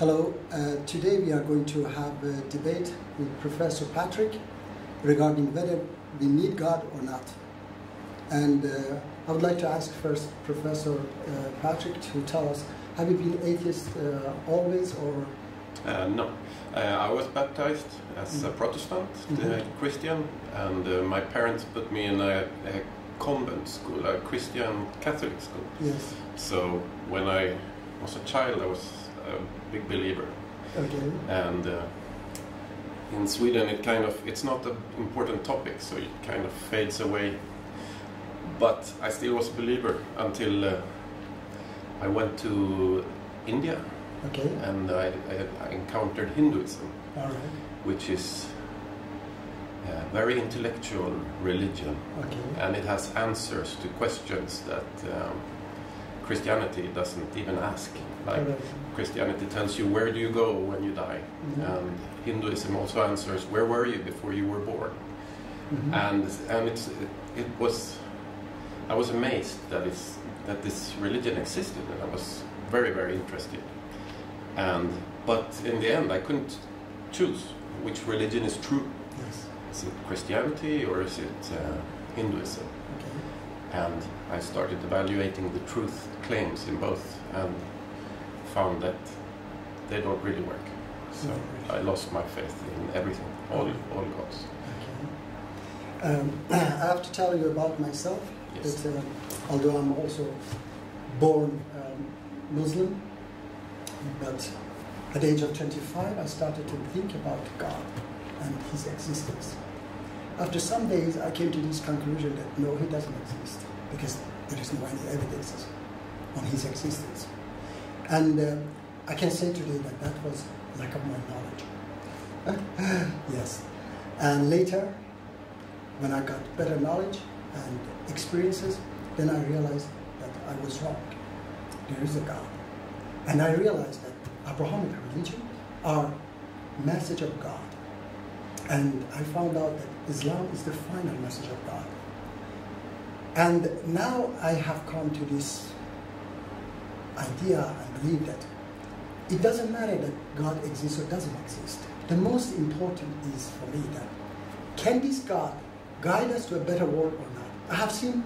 Hello, uh, today we are going to have a debate with Professor Patrick regarding whether we need God or not. And uh, I would like to ask first Professor uh, Patrick to tell us, have you been atheist uh, always or? Uh, no, uh, I was baptized as a Mm. Protestant Mhm. uh, Christian and uh, my parents put me in a, a convent school, a Christian Catholic school. Yes. So when I was a child I was big believer Okay. and uh, in Sweden it kind of it's not an important topic so it kind of fades away but I still was a believer until uh, I went to India Okay. and I, I, I encountered Hinduism All right. which is a very intellectual religion Okay. and it has answers to questions that um, Christianity doesn't even ask like Christianity tells you where do you go when you die Mhm. and Hinduism also answers where were you before you were born Mhm. and and it's it, it was I was amazed that it's that this religion existed and I was very very interested and but in the end I couldn't choose which religion is true Yes. is it Christianity or is it uh, Hinduism Okay. and I started evaluating the truth claims in both and found that they don't really work so Mhm. I lost my faith in everything all all gods Okay. Um, I have to tell you about myself. yes That, uh, although I'm also born um, Muslim, but at the age of 25, I started to think about God and His existence. After some days, I came to this conclusion that no, He doesn't exist because there is no any evidence on His existence. And uh, I can say today that that was lack of my knowledge. yes. And later, when I got better knowledge and experiences, then I realized that I was wrong. There is a God. And I realized that Abrahamic religion are message of God. And I found out that Islam is the final message of God. And now I have come to this idea and believe that it doesn't matter that God exists or doesn't exist. The most important is for me that can this God guide us to a better world or not? I have seen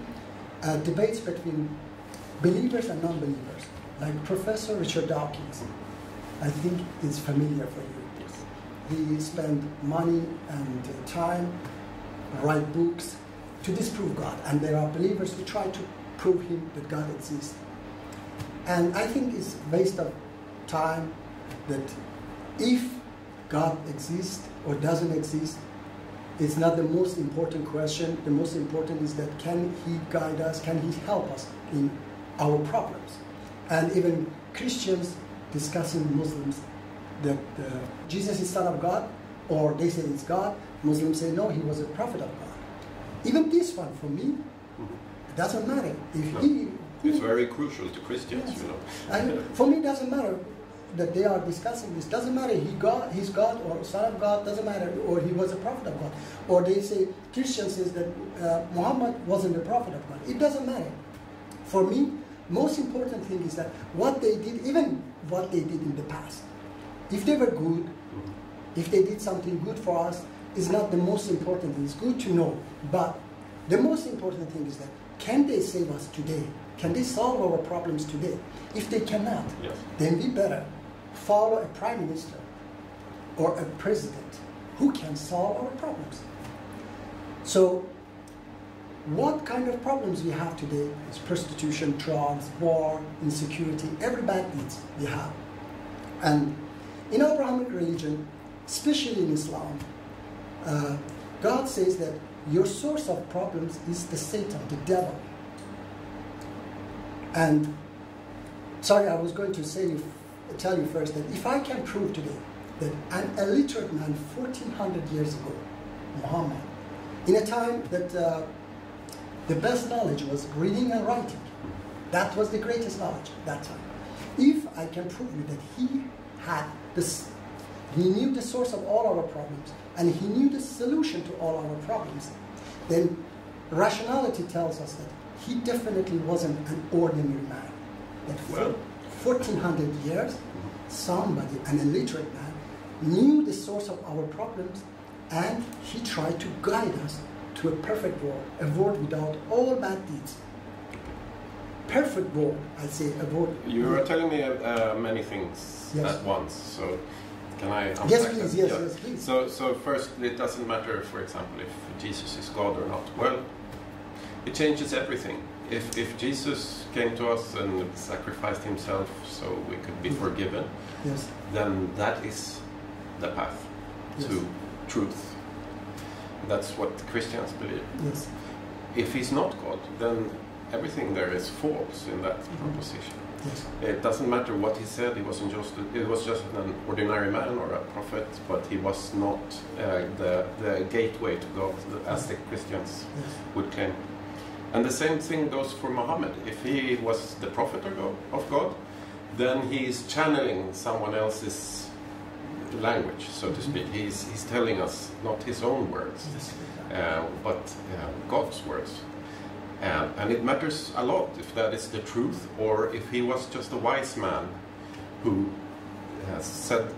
uh, debates between believers and non-believers, like Professor Richard Dawkins. I think is familiar for you. yes He spent money and uh, time, write books to disprove God, and there are believers who try to prove him that God exists. And I think it's waste of time that if God exists or doesn't exist, it's not the most important question. The most important is that can He guide us? Can He help us in our problems? And even Christians discussing Muslims that uh, Jesus is Son of God, or they say it's God. Muslims say no, He was a prophet of God. Even this one, for me, it doesn't matter if He. It's very crucial to Christians Yes. you know And for me, it doesn't matter that they are discussing this. Doesn't matter he God, he's God or son of God. Doesn't matter, or he was a prophet of God. Or they say Christian says that uh, Muhammad wasn't a prophet of God. It doesn't matter. For me, most important thing is that what they did, even what they did in the past, if they were good, if they did something good for us, is not the most important thing. It's good to know, but the most important thing is that can they save us today? Can they solve our problems today? If they cannot, yes then we better follow a prime minister or a president who can solve our problems. So, what kind of problems we have today is prostitution, drugs, war, insecurity, every bad deeds we have. And in our Abrahamic religion, especially in Islam, uh, God says that your source of problems is the Satan, the devil. And sorry, I was going to say tell you first that if I can prove today that an illiterate man 1400 years ago, Muhammad, in a time that uh, the best knowledge was reading and writing, that was the greatest knowledge at that time. If I can prove you that he had this, he knew the source of all our problems and he knew the solution to all our problems, then rationality tells us that he definitely wasn't an ordinary man. That Well, 1400 years, somebody, an illiterate man, knew the source of our problems and he tried to guide us to a perfect world, a world without all bad deeds. Perfect world, I say, a world. You are telling me uh, many things Yes. at once, so can I Yes, them? please, yes, yes, please. So, so first, it doesn't matter, for example, if Jesus is God or not. Well, it changes everything. If, if Jesus came to us and sacrificed himself so we could be forgiven, Yes, then that is the path Yes. to truth. That's what Christians believe. yes, If he's not God, then everything there is false in that Mhm. proposition. yes, It doesn't matter what he said. He wasn't just it was just an ordinary man or a prophet, but he was not uh, the the gateway to God, as the Christians yes, would claim. And the same thing goes for Muhammad. If he was the prophet of God, then he is channeling someone else's language, so to speak. He's he's telling us not his own words uh, but uh, God's words. Uh, and it matters a lot if that is the truth or if he was just a wise man who has said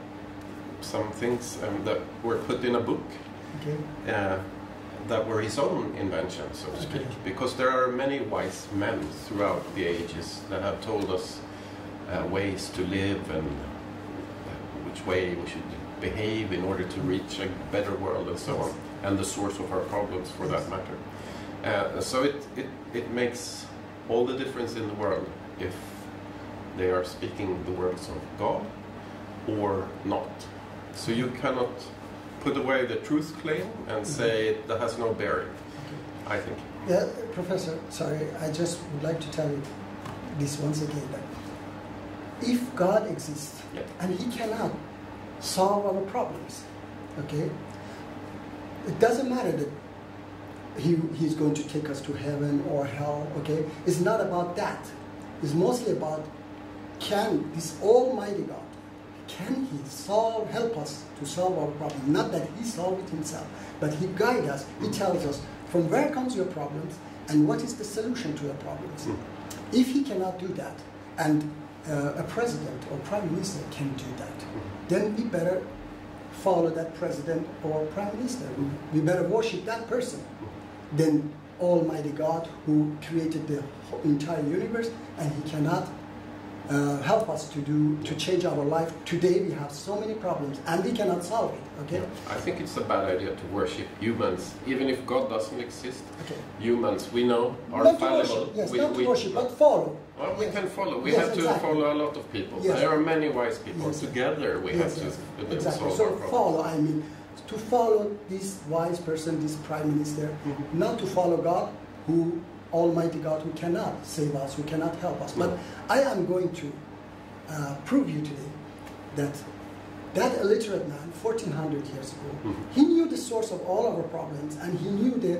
some things um, that were put in a book Okay, uh, that were his own invention, so to speak. Because there are many wise men throughout the ages that have told us uh, ways to live and uh, which way we should behave in order to reach a better world and so on, and the source of our problems for that matter. Uh, so it, it, it makes all the difference in the world if they are speaking the words of God or not. So you cannot put away the truth claim and say that has no bearing, okay. I think. Yeah, Professor, sorry, I just would like to tell you this once again that if God exists Yeah. and He cannot solve our problems, okay, it doesn't matter that he, He's going to take us to heaven or hell, okay? It's not about that. It's mostly about can this Almighty God, can He solve, help us to solve our problem? Not that He solve it Himself, but He guide us. He tells us from where comes your problems and what is the solution to your problems. Mm. If He cannot do that, and uh, a president or prime minister can do that, then we better follow that president or prime minister. We better worship that person than Almighty God who created the whole entire universe and He cannot uh, help us to do to change our life. Today we have so many problems and we cannot solve it. Okay. I think it's a bad idea to worship humans, even if God doesn't exist. Okay. Humans, we know, are not fallible. worship, yes, we, not we- worship, but follow. Well, we Yes. can follow. We Yes, have to exactly. follow a lot of people. Yes. There are many wise people. Yes. Together, we have to exactly. solve So our problems. follow, I mean, to follow this wise person, this prime minister, Mhm. not to follow God, who Almighty God, who cannot save us, who cannot help us. But. I am going to uh, prove you today that that illiterate man, 1400 years ago, Mhm. he knew the source of all our problems and he knew the,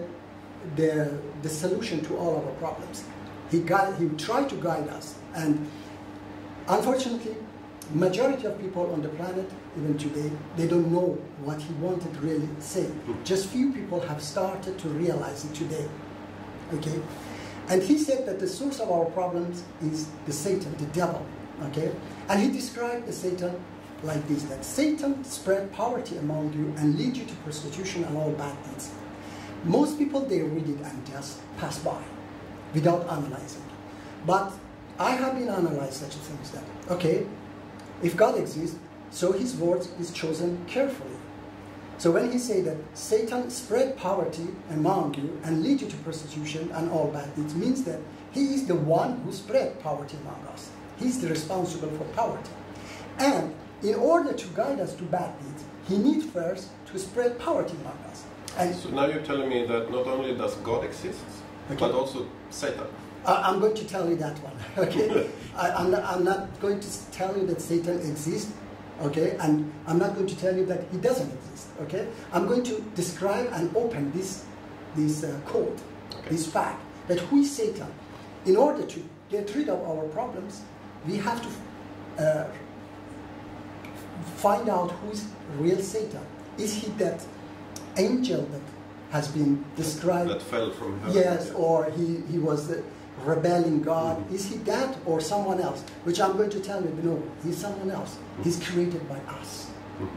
the, the solution to all our problems. He, guide, he tried to guide us. And unfortunately, majority of people on the planet, even today, they don't know what he wanted really to say. Mhm. Just few people have started to realize it today. Okay? And he said that the source of our problems is the Satan, the devil. Okay? And he described the Satan like this that Satan spread poverty among you and lead you to prostitution and all bad deeds. Most people they read it and just pass by without analyzing. But I have been analyzed such things that okay, if God exists, so his words is chosen carefully. So when he said that Satan spread poverty among you and lead you to prostitution and all bad deeds, means that he is the one who spread poverty among us. He's the responsible for poverty. And in order to guide us to bad deeds, he needs first to spread poverty among us. And So now you're telling me that not only does God exist, Okay. but also Satan. I- I'm going to tell you that one, okay? I, I'm, not, I'm not going to tell you that Satan exists, okay? And I'm not going to tell you that he doesn't exist, okay? I'm going to describe and open this, this uh, code, Okay. this fact, that who is Satan? In order to get rid of our problems, we have to uh, find out who is real Satan. Is he that angel that has been described That fell from heaven. Yes, Yeah. or he, he was uh, rebelling God. Is he that or someone else? Which I'm going to tell you, no, he's someone else. He's created by us.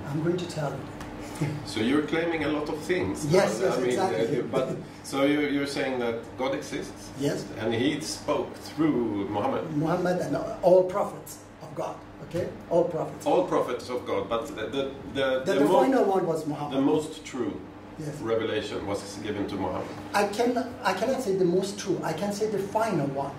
I'm going to tell you. So you're claiming a lot of things. Yes, I yes, mean, exactly. uh, But so you're, you're saying that God exists, Yes, and He spoke through Muhammad. Muhammad and all prophets of God. Okay, all prophets. All prophets of God, but the the the, The, the, the final one was Muhammad. the most true Yes. revelation was given to Muhammad. I cannot, I cannot say the most true. I can say the final one.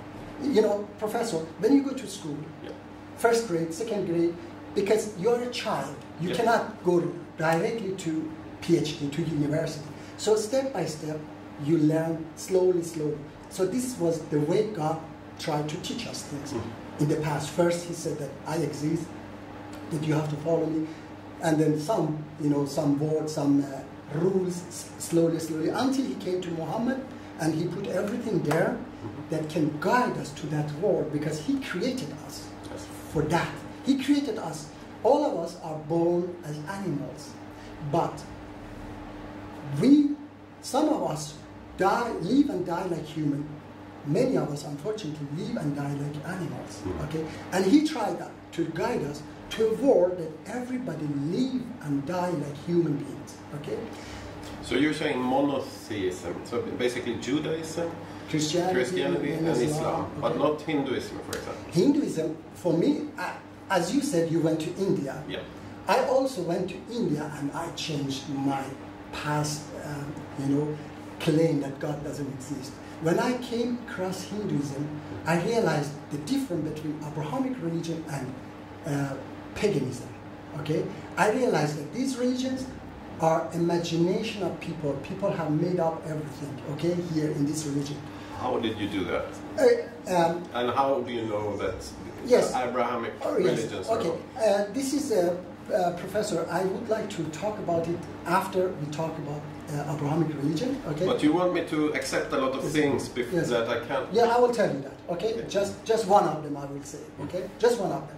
You know, professor, when you go to school, Yeah. first grade, second grade, because you're a child, you Yeah. cannot go directly to PhD, to university. So step by step, you learn slowly, slowly. So this was the way God tried to teach us things. In the past, first He said that I exist, that you have to follow me, and then some, you know, some words, some uh, rules, slowly, slowly, until He came to Muhammad, and He put everything there that can guide us to that world because He created us for that. He created us. All of us are born as animals, but we, some of us, die, live and die like human. Many of us, unfortunately, live and die like animals. Mhm. Okay, and he tried that to guide us to avoid that everybody live and die like human beings. Okay, So you're saying monotheism, so basically Judaism, Christianity, Christianity, and Islam, but okay. not Hinduism, for example. Hinduism. For me, I, as you said, you went to India. Yeah. I also went to India and I changed my past, um, you know, claim that God doesn't exist. When I came across Hinduism, I realized the difference between Abrahamic religion and uh, paganism. Okay, I realized that these religions are imagination of people. People have made up everything. Okay, here in this religion. How did you do that? Uh, um, And how do you know that Yes. Abrahamic Oh, yes. religions are Okay. Uh, this is a uh, professor. I would like to talk about it after we talk about uh, Abrahamic religion. Okay. But you want me to accept a lot of Yes. things Yes. that I can't. yeah, I will tell you that. Okay. Okay. Just just one of them, I will say. Okay. Just one of them.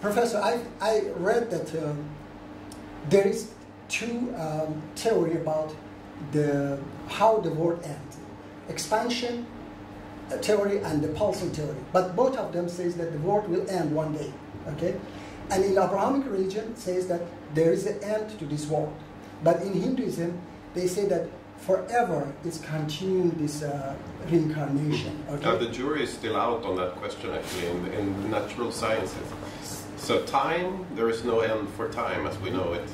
Professor, I I read that um, there is two um, theory about the how the world ends. Expansion uh, theory and the pulsing theory. But both of them says that the world will end one day. Okay? And in Abrahamic religion says that there is an end to this world. But in Hinduism, they say that forever is continuing this uh, reincarnation. Okay? Now, the jury is still out on that question actually in, in natural sciences. So, time, there is no end for time as we know it.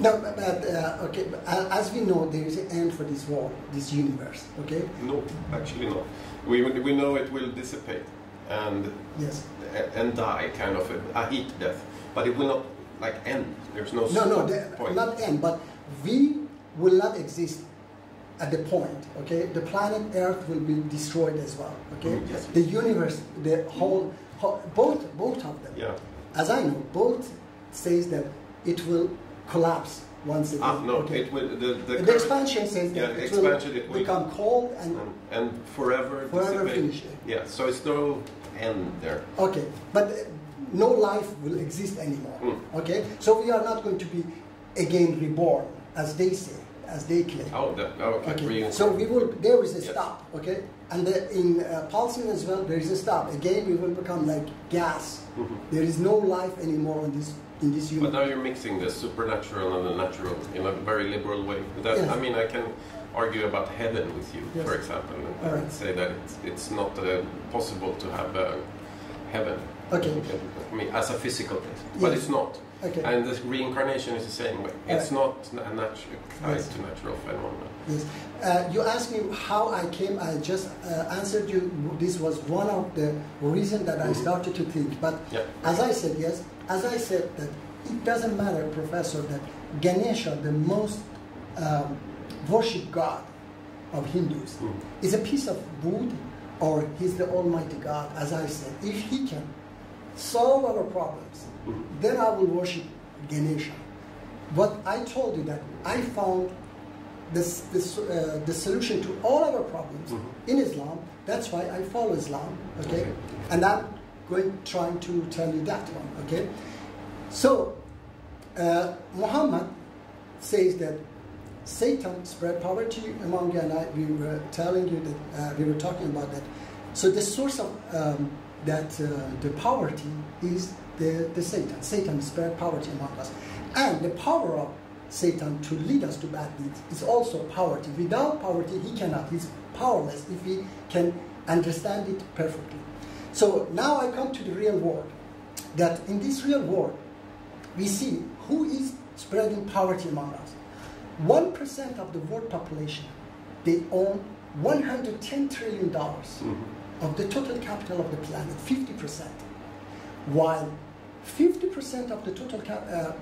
no, but, uh, okay. But a- as we know, there is an end for this world, this universe. Okay? No, actually not. We, we know it will dissipate and Yes. and die, kind of a, a heat death, but it will not like end. There's no No, no, the, point. not end, but we will not exist at the point, okay? The planet Earth will be destroyed as well, okay? Mm, yes. The universe, the whole, whole, both, both of them. yeah. As I know, both says that it will collapse once again. Ah, no, okay? it will. The, the, The, expansion says Yeah, that the it, expansion, will it will- become cold and and, and forever. forever dissipate. finish. Yeah, so it's no end there. Okay, but uh, no life will exist anymore. Mm. Okay, so we are not going to be again reborn, as they say, as they claim. Oh, that, okay. Okay, so we will. There is a Yes. stop. Okay, and the, in uh, pulsing as well, there is a stop. Again, we will become like gas. Mhm. There is no life anymore in this in this universe. But now you're mixing the supernatural and the natural in a very liberal way. That Yes. I mean, I can argue about heaven with you, Yes. for example, and right. say that it's, it's not uh, possible to have uh, heaven. Okay. I mean, as a physical place, but it's not. Okay. And the reincarnation is the same way. It's not a natural Yes. to natural phenomenon. Yes. Uh, you asked me how I came. I just uh, answered you. This was one of the reasons that I Mhm. started to think. But Yeah. as I said, yes, as I said that it doesn't matter, Professor, that Ganesha, the most um, worshipped god of Hindus, Mhm. is a piece of wood, or he's the Almighty God. As I said, if he can solve our problems. Then I will worship Ganesha. But I told you that I found this, this, uh, the solution to all our problems Mhm. in Islam. That's why I follow Islam. Okay, Okay. and I'm going trying to tell you that one. Okay, so uh, Muhammad says that Satan spread poverty among you, and I, we were telling you that uh, we were talking about that So the source of um, that uh, the poverty is the, the Satan. Satan spread poverty among us. And the power of Satan to lead us to bad deeds is also poverty. Without poverty, he cannot. He's powerless if he can understand it perfectly. So now I come to the real world. That in this real world, we see who is spreading poverty among us. 1% of the world population, they own $110 trillion Mm-hmm. of the total capital of the planet, 50%. While 50% of the total uh,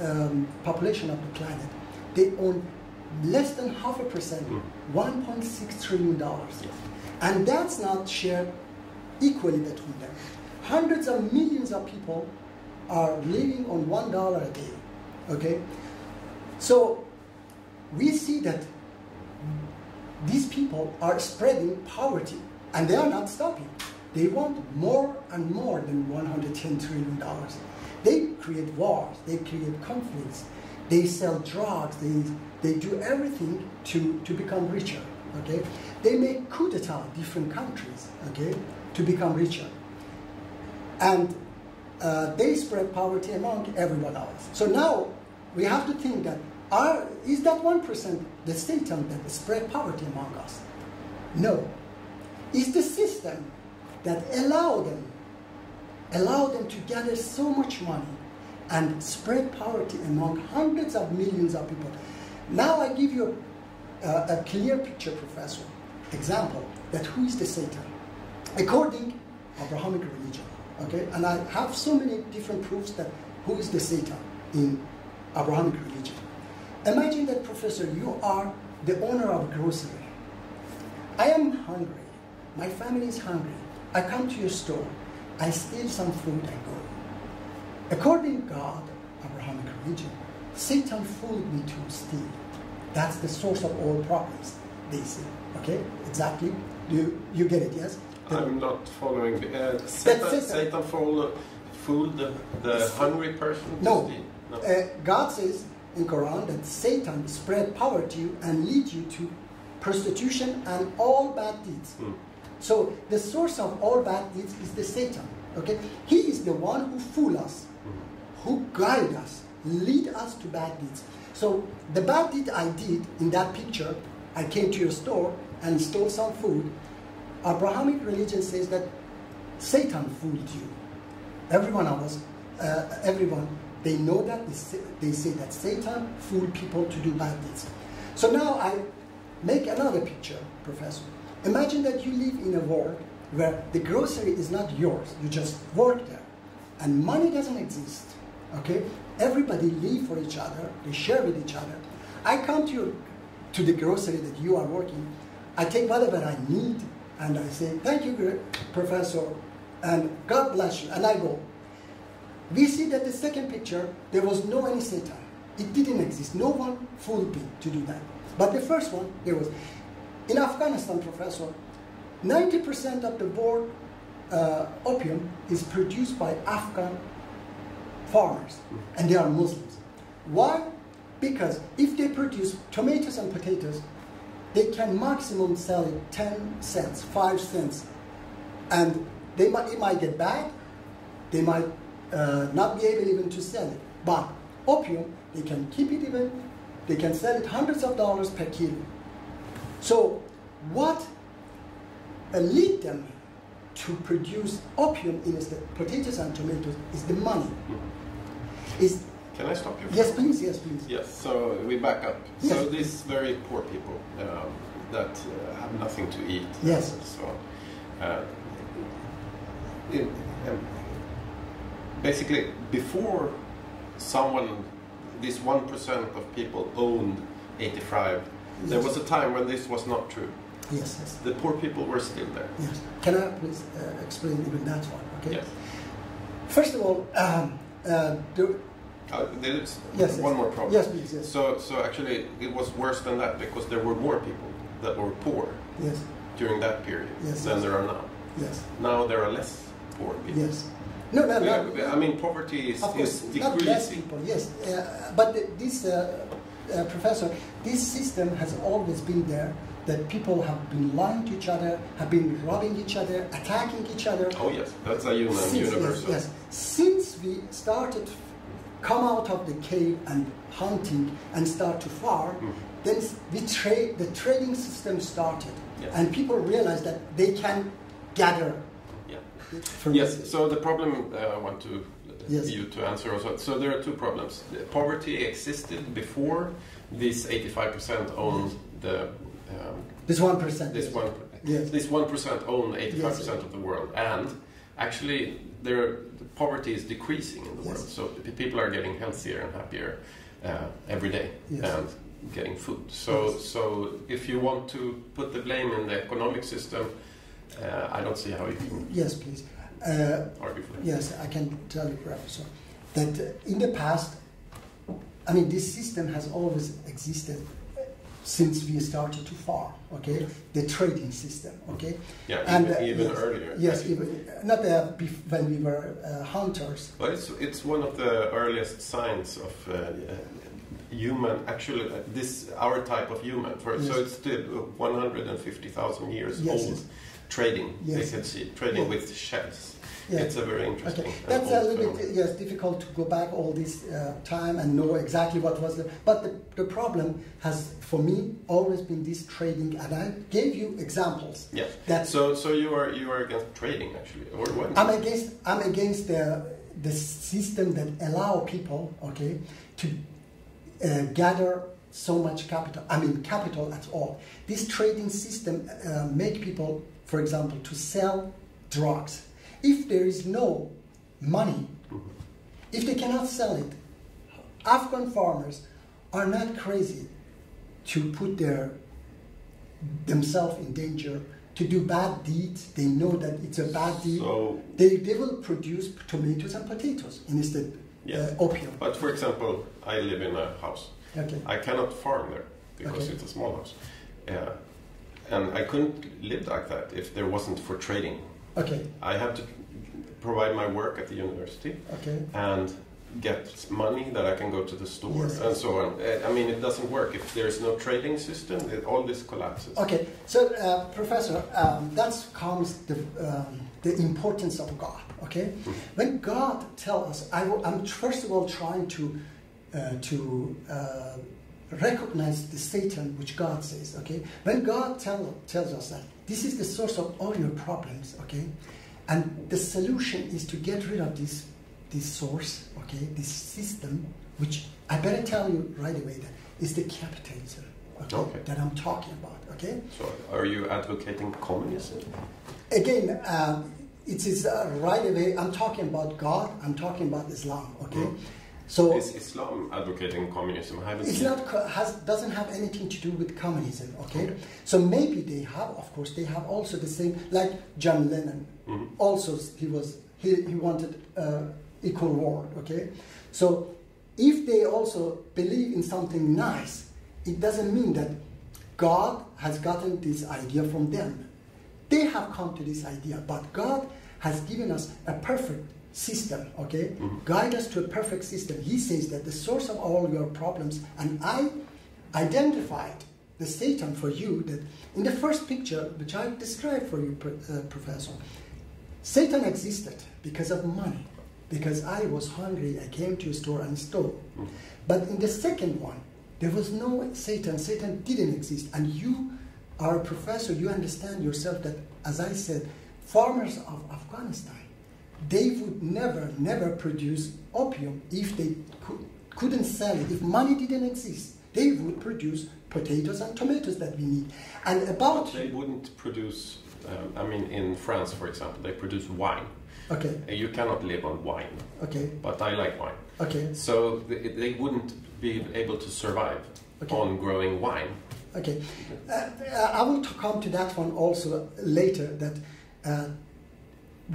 um, population of the planet, they own less than half a percent, Mm. $1.6 trillion. And that's not shared equally between them. Hundreds of millions of people are living on one dollar a day. Okay? So we see that these people are spreading poverty and they are not stopping. They want more and more than $110 trillion. They create wars, they create conflicts, they sell drugs, they, they do everything to, to become richer. Okay? They make coup d'etat in different countries okay, to become richer. And uh, they spread poverty among everyone else. So now we have to think that are, is that 1% the Satan that spread poverty among us? No. Is the system that allow them, allow them to gather so much money and spread poverty among hundreds of millions of people. Now I give you a, a clear picture, Professor, example that who is the Satan? According to Abrahamic religion, okay, and I have so many different proofs that who is the Satan in Abrahamic religion. Imagine that, Professor, you are the owner of a grocery. I am hungry. My family is hungry. I come to your store. I steal some food and go. According to God, Abrahamic religion, Satan fooled me to steal. That's the source of all problems, they say. Okay? Exactly. Do you, you get it, yes? The- I'm not following. Uh, Satan, Satan. Satan fool, fooled the, the hungry person No. No. Uh, God says in Quran that Satan spread power to you and lead you to prostitution and all bad deeds. Hmm. So the source of all bad deeds is the Satan. Okay, he is the one who fool us, who guide us, lead us to bad deeds. So the bad deed I did in that picture, I came to your store and stole some food. Abrahamic religion says that Satan fooled you. Every one of us, uh, everyone, they know that they say that Satan fooled people to do bad deeds. So now I make another picture, Professor. Imagine that you live in a world where the grocery is not yours. You just work there, and money doesn't exist. Okay, everybody live for each other. They share with each other. I come to your, to the grocery that you are working. I take whatever I need, and I say thank you, Professor, and God bless you, and I go. We see that the second picture, there was no any Satan. It didn't exist. No one fooled me to do that. But the first one, there was. In Afghanistan, Professor, 90% of the world uh, opium is produced by Afghan farmers, and they are Muslims. Why? Because if they produce tomatoes and potatoes, they can maximum sell it 10 cents, 5 cents, and they might, it might get bad, they might uh, not be able even to sell it. But opium, they can keep it even, they can sell it hundreds of dollars per kilo. So what uh, lead them to produce opium instead of potatoes and tomatoes is the money. Is Can I stop you? yes, please, yes, please. Yes, so we back up. So these very poor people um, that uh, have nothing to eat Yes. and so on. Uh, in, um, basically, before someone, this 1% of people owned 85, there was a time when this was not true. Yes, yes, The poor people were still there. yes. Can I please uh, explain even that one? Okay. Yes. First of all, um, uh, the, Uh, Yes, one yes. more problem. Yes, please, yes. So, so actually, it was worse than that because there were more people that were poor yes, during that period Yes, than yes. there are now. yes, Now there are less poor people. yes. No, no, no. I mean, poverty is, Of course, is not less people, yes. Uh, but this, uh, professor, this system has always been there that people have been lying to each other, have been robbing each other, attacking each other. Oh yes, that's a human Since, universal. yes. Since we started come out of the cave and hunting and start to farm, Mm. then we trade. The trading system started, Yes. and people realized that they can gather. Yeah. Yes. So the problem uh, I want to Yes. you to answer also. So there are two problems. Poverty existed before this 85% owned the um, This one percent. this one Yes. this one percent own 85% Yes. of the world, and actually there the poverty is decreasing in the Yes. world. So people are getting healthier and happier uh, every day and getting food. So so if you want to put the blame in the economic system, uh, I don't see how you can Yes, please. Uh, argue for that. Yes, I can tell you, Professor, that uh, in the past, I mean, this system has always existed since we started to farm, okay? The trading system, okay? Yeah, And, even, uh, even yes, earlier. Yes, even, not uh, bef- when we were uh, hunters. But it's, it's one of the earliest signs of uh, uh, human, actually, uh, this our type of human. For, So it's still 150,000 years Yes, old yes. trading, Yes. they can see, trading with shells. Yeah. It's a very interesting. Okay, that's a little bit yes difficult to go back all this uh, time and know exactly what was the. But the, the problem has for me always been this trading, and I gave you examples. Yeah. That So, so you are you are against trading actually, or what? I'm against I'm against the the system that allow people okay to uh, gather so much capital. I mean capital at all. This trading system uh, make people, for example, to sell drugs. If there is no money, if they cannot sell it, Afghan farmers are not crazy to put their themselves in danger to do bad deeds. They know that it's a bad deed. So, They, they will produce tomatoes and potatoes instead Yes. uh, opium. but for example, I live in a house. Okay. I cannot farm there because Okay. it's a small house, uh, and I couldn't live like that if there wasn't for trading. Okay. I have to provide my work at the university Okay. and get money that I can go to the store Yes. and so on. Uh, I mean, it doesn't work if there's no trading system. It, all this collapses. Okay. So, uh, Professor, um, that comes the um, the importance of God. Okay. When God tells us, I, am first of all trying to uh, to uh, recognize the Satan, which God says. Okay. When God tell, tells us that this is the source of all your problems. Okay. And the solution is to get rid of this this source. Okay. This system, which I better tell you right away that is the capitalism. Okay, Okay. That I'm talking about. Okay. So, are you advocating communism? Again, um, it is uh, right away. I'm talking about God. I'm talking about Islam. Okay. Mm. So Is Islam advocating communism? I haven't it's not has doesn't have anything to do with communism. Okay. So maybe they have, of course, they have also the same like John Lennon. Mhm. Also, he was he, he wanted uh, equal world. Okay. So if they also believe in something nice, it doesn't mean that God has gotten this idea from them. They have come to this idea, but God has given us a perfect system, okay? Guide us to a perfect system. He says that the source of all your problems, and I identified the Satan for you that in the first picture, which I described for you, uh, Professor, Satan existed because of money. Because I was hungry, I came to a store and stole. But in the second one, there was no Satan. Satan didn't exist. And you a professor, you understand yourself that, as I said, farmers of Afghanistan, they would never, never produce opium if they could, couldn't sell it. If money didn't exist, they would produce potatoes and tomatoes that we need. And about They wouldn't produce. Um, I mean, in France, for example, they produce wine. okay, Uh, You cannot live on wine, okay, but I like wine. okay, So they, they wouldn't be able to survive Okay. on growing wine. Okay. Uh, I will come to that one also later. That uh,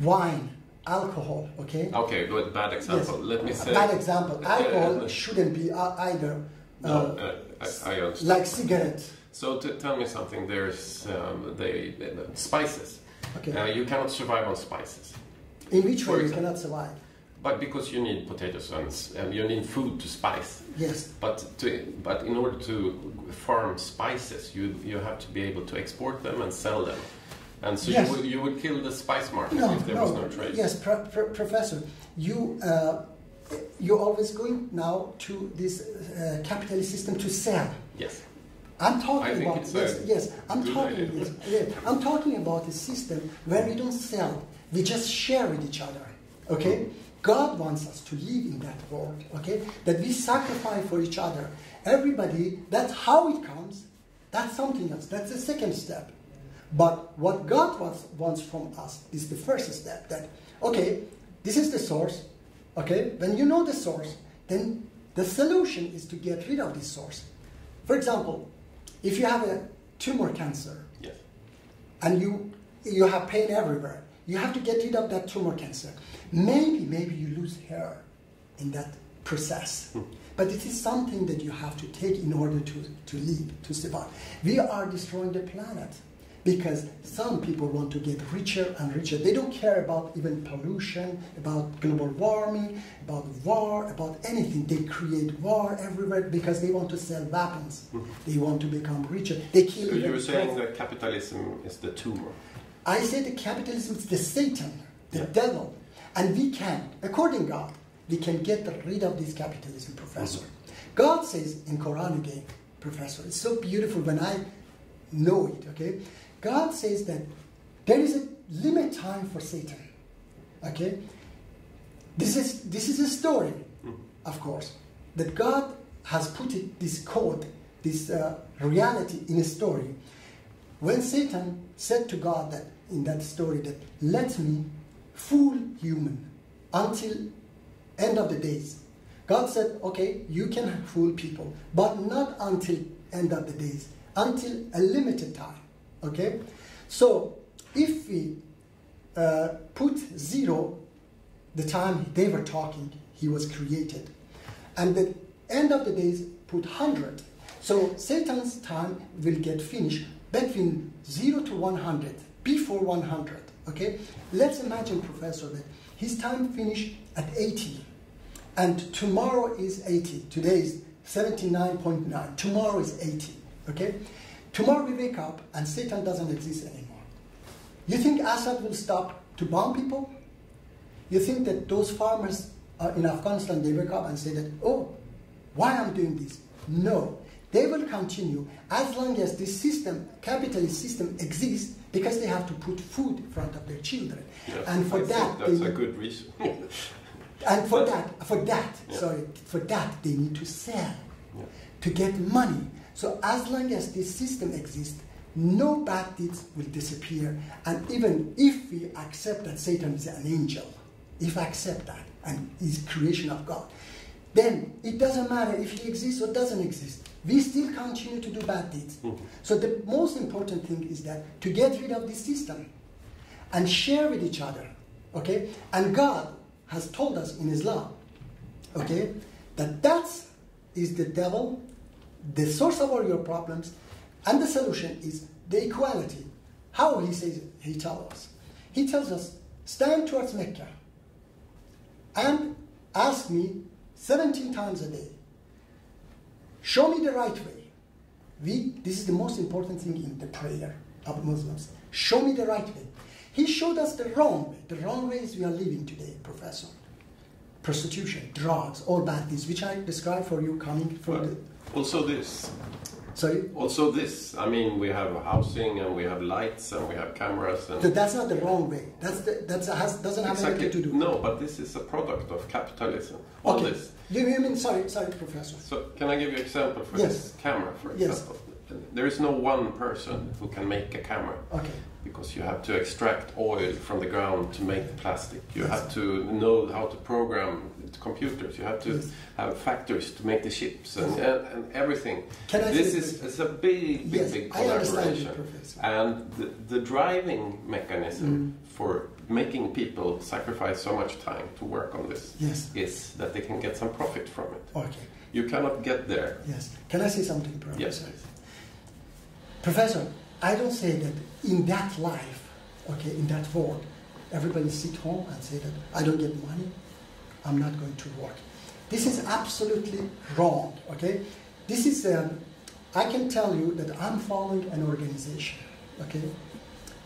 wine, alcohol, okay. Okay, good. Bad example. Yes. Let me say. bad example. Alcohol Uh, shouldn't be uh, either uh, No, uh, I, I understand. like cigarette. So to tell me something, there's um, they, uh, spices. Okay. Uh, you cannot survive on spices. In which way you cannot survive? But because you need potatoes and, and you need food to spice. Yes. But to, but in order to farm spices, you you have to be able to export them and sell them. And so Yes. you, would, you would kill the spice market No, if there no. was no trade. Yes, pro- pro- professor, you uh, you're always going now to this uh, capitalist system to sell. Yes. I'm talking about yes, yes. I'm talking yes, I'm talking about a system where we don't sell, we just share with each other. Okay? God wants us to live in that world, okay? That we sacrifice for each other. Everybody, that's how it comes. That's something else. That's the second step. But what God wants, wants from us is the first step that, okay, this is the source, okay? When you know the source, then the solution is to get rid of this source. For example, if you have a tumor cancer Yes. and you, you have pain everywhere, you have to get rid of that tumor cancer. Maybe, maybe you lose hair in that process. Hmm. But it is something that you have to take in order to, to live, to survive. We are destroying the planet because some people want to get richer and richer. They don't care about even pollution, about global warming, about war, about anything. They create war everywhere because they want to sell weapons. Hmm. They want to become richer. They kill So you were saying that capitalism is the tumor. I say the capitalism is the Satan, the Yeah. devil. And we can, according God, we can get rid of this capitalism, Professor. God says in Quran again, Professor, it's so beautiful when I know it, okay? God says that there is a limit time for Satan. Okay? This is this is a story, of course, that God has put it, this code, this uh, reality in a story. When Satan said to God that in that story that let me fool human until end of the days. God said, okay, you can fool people, but not until end of the days, until a limited time. Okay? So if we uh, put zero the time they were talking, he was created. And the end of the days put 100. So Satan's time will get finished between 0 to 100, before 100. Okay? Let's imagine, Professor, that his time finished at 80. And tomorrow is 80. Today is 79.9. Tomorrow is 80. Okay? Tomorrow we wake up and Satan doesn't exist anymore. You think Assad will stop to bomb people? You think that those farmers uh, in Afghanistan, they wake up and say that, oh, why I'm doing this? No. They will continue as long as this system, capitalist system exists because they have to put food in front of their children. Yes, and for that, that's they a need- good reason. and for that, for that, Yeah. sorry, for that they need to sell Yeah. to get money. So as long as this system exists, no bad deeds will disappear. And even if we accept that Satan is an angel, if I accept that and is creation of God, then it doesn't matter if he exists or doesn't exist. We still continue to do bad deeds. Mm-hmm. So the most important thing is that to get rid of this system and share with each other. Okay? And God has told us in His law, okay, that that is the devil, the source of all your problems, and the solution is the equality. How He says it, He tells us. He tells us, stand towards Mecca and ask me 17 times a day. Show me the right way. We, this is the most important thing in the prayer of Muslims. Show me the right way. He showed us the wrong way. The wrong ways we are living today, Professor. Prostitution, drugs, all bad things, which I described for you coming from But the. also this. Sorry? Also this. I mean, we have housing and we have lights and we have cameras and. That's not the wrong way. That's the, that's has, doesn't have Exactly. anything to do. No, but this is a product of capitalism. All Okay. this. You, you mean, sorry, sorry, Professor. So can I give you an example for Yes. this camera, for Yes. example? There is no one person who can make a camera Okay. because you have to extract oil from the ground to make the plastic. You Yes. have to know how to program computers. You have to Yes. have factories to make the chips and, and, and everything. Can I this is it's a big, big, Yes, big I you, collaboration. And the, the driving mechanism Mm. for making people sacrifice so much time to work on this Yes. is that they can get some profit from it. Okay. You cannot get there. Yes. Can I say something, Professor? Yes. Professor, I don't say that in that life, okay, in that world, everybody sit home and say that I don't get money. I'm not going to work. This is absolutely wrong, okay? This is, um, I can tell you that I'm following an organization, okay?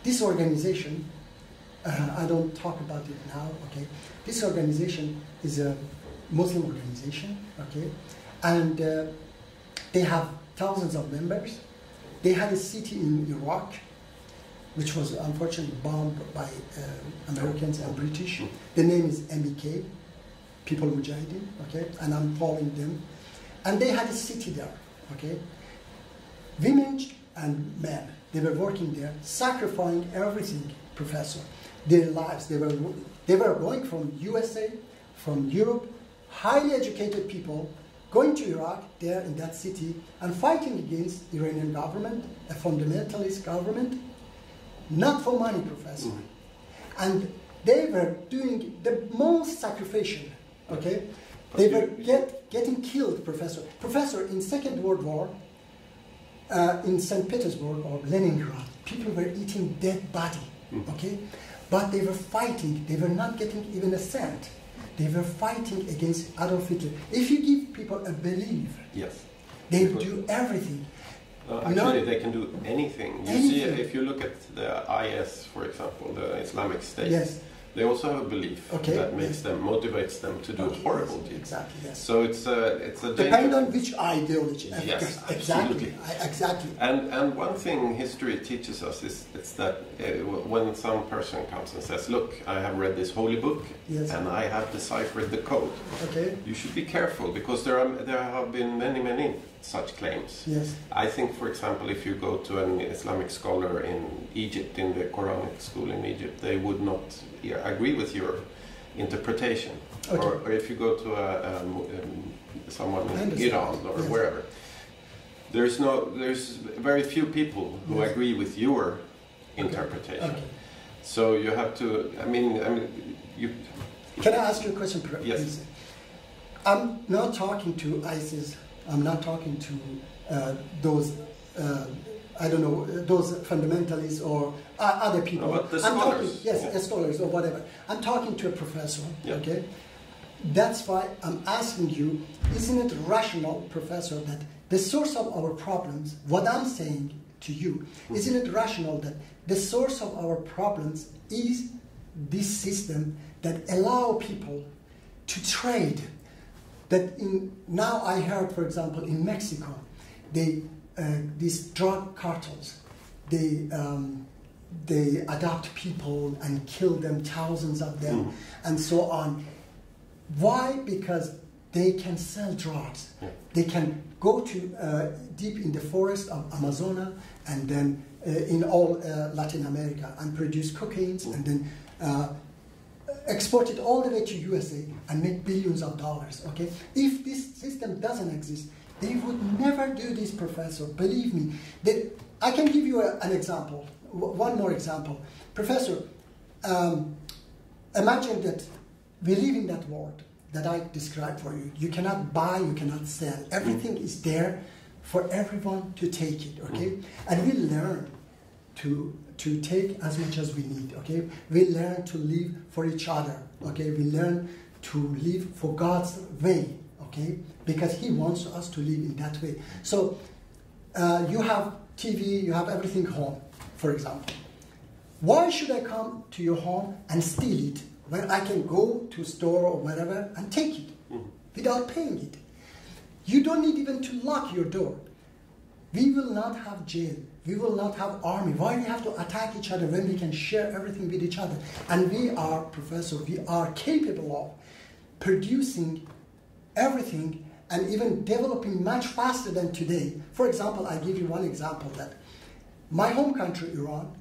This organization, uh, I don't talk about it now, okay? This organization is a Muslim organization, okay? And uh, they have thousands of members. They had a city in Iraq, which was unfortunately bombed by uh, Americans and British. The name is MEK, People Mujahideen, okay? And I'm following them. And they had a city there, okay? Women and men, they were working there, sacrificing everything, professor, their lives. They were, they were going from USA, from Europe, highly educated people, going to Iraq, there in that city, and fighting against Iranian government, a fundamentalist government, not for money, professor. Mm. And they were doing the most sacrificial, okay? They were get, getting killed, professor. Professor, in Second World War, uh, in St. Petersburg or Leningrad, people were eating dead body, mm -hmm. okay? But they were fighting, they were not getting even a cent. They were fighting against Adolf Hitler. If you give people a belief, yes, they do everything. Uh, actually, they can do anything. You anything. see, if you look at the IS, for example, the Islamic State. Yes they also have a belief okay, that makes them motivates them to do okay, horrible deeds. Exactly. Yes. So it's a it's a depend on which ideology. Yes, exactly. I, exactly. And and one thing history teaches us is it's that uh, when some person comes and says, "Look, I have read this holy book yes. and I have deciphered the code," okay, you should be careful because there are there have been many many such claims. Yes. I think, for example, if you go to an Islamic scholar in Egypt, in the Quranic school in Egypt, they would not agree with your interpretation. Okay. Or, or, if you go to a, um, someone in Iran or yes. wherever, there's no, there's very few people who yes. agree with your interpretation. Okay. So you have to. I mean, I mean, you. Can I ask you a question, please? Yes. I'm not talking to ISIS I'm not talking to uh, those, uh, I don't know, those fundamentalists or uh, other people. No, the I'm scholars. talking, yes, yeah. scholars or whatever. I'm talking to a professor, yeah. okay? That's why I'm asking you, isn't it rational, professor, that the source of our problems, what I'm saying to you, mm -hmm. isn't it rational that the source of our problems is this system that allow people to trade that in now I heard, for example, in Mexico, they uh, these drug cartels, they um, they adopt people and kill them, thousands of them, mm. and so on. Why? Because they can sell drugs. Yeah. They can go to uh, deep in the forest of Amazona and then uh, in all uh, Latin America and produce cocaine mm. and then uh, export it all the way to USA and make billions of dollars, okay? If this system doesn't exist, they would never do this, professor. Believe me. They, I can give you a, an example, one more example. Professor, um, imagine that we live in that world that I described for you. You cannot buy, you cannot sell. Everything is there for everyone to take it, okay? Mm. And we learn to to take as much as we need, okay? We learn to live for each other, okay? We learn to live for God's way, okay? Because He wants us to live in that way. So uh, you have TV, you have everything home, for example. Why should I come to your home and steal it when I can go to a store or wherever and take it mm -hmm. without paying it? You don't need even to lock your door. We will not have jail we will not have army. Why we have to attack each other when we can share everything with each other? And we are, professor, we are capable of producing everything and even developing much faster than today. For example, I give you one example that my home country, Iran,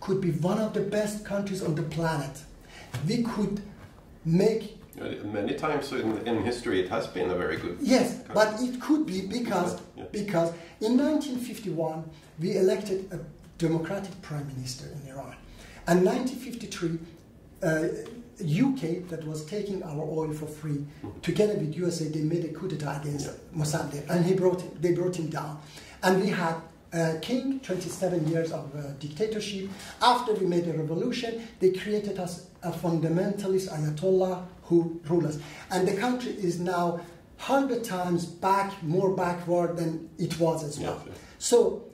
could be one of the best countries on the planet. We could make Many times in, in history it has been a very good. Yes, country. but it could be because yeah. because in 1951 we elected a democratic prime minister in Iran, and 1953. Uh, UK that was taking our oil for free, mm -hmm. together with USA, they made a coup d'état against yeah. Mossadegh, and he brought him, they brought him down. And we had a king, 27 years of uh, dictatorship. After we made a revolution, they created us a fundamentalist Ayatollah who rule us. And the country is now hundred times back, more backward than it was as well. Yes. So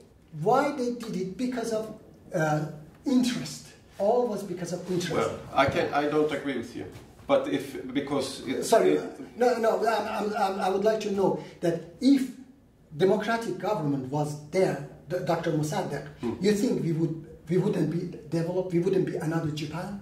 why they did it? Because of uh, interest. All was because of interest. Well, I can I don't agree with you, but if because it's Sorry, it- no, no. I'm, I'm, I'm, would like to know that if democratic government was there, Dr. Mossadegh, Hmm. you think we would we wouldn't be developed? We wouldn't be another Japan?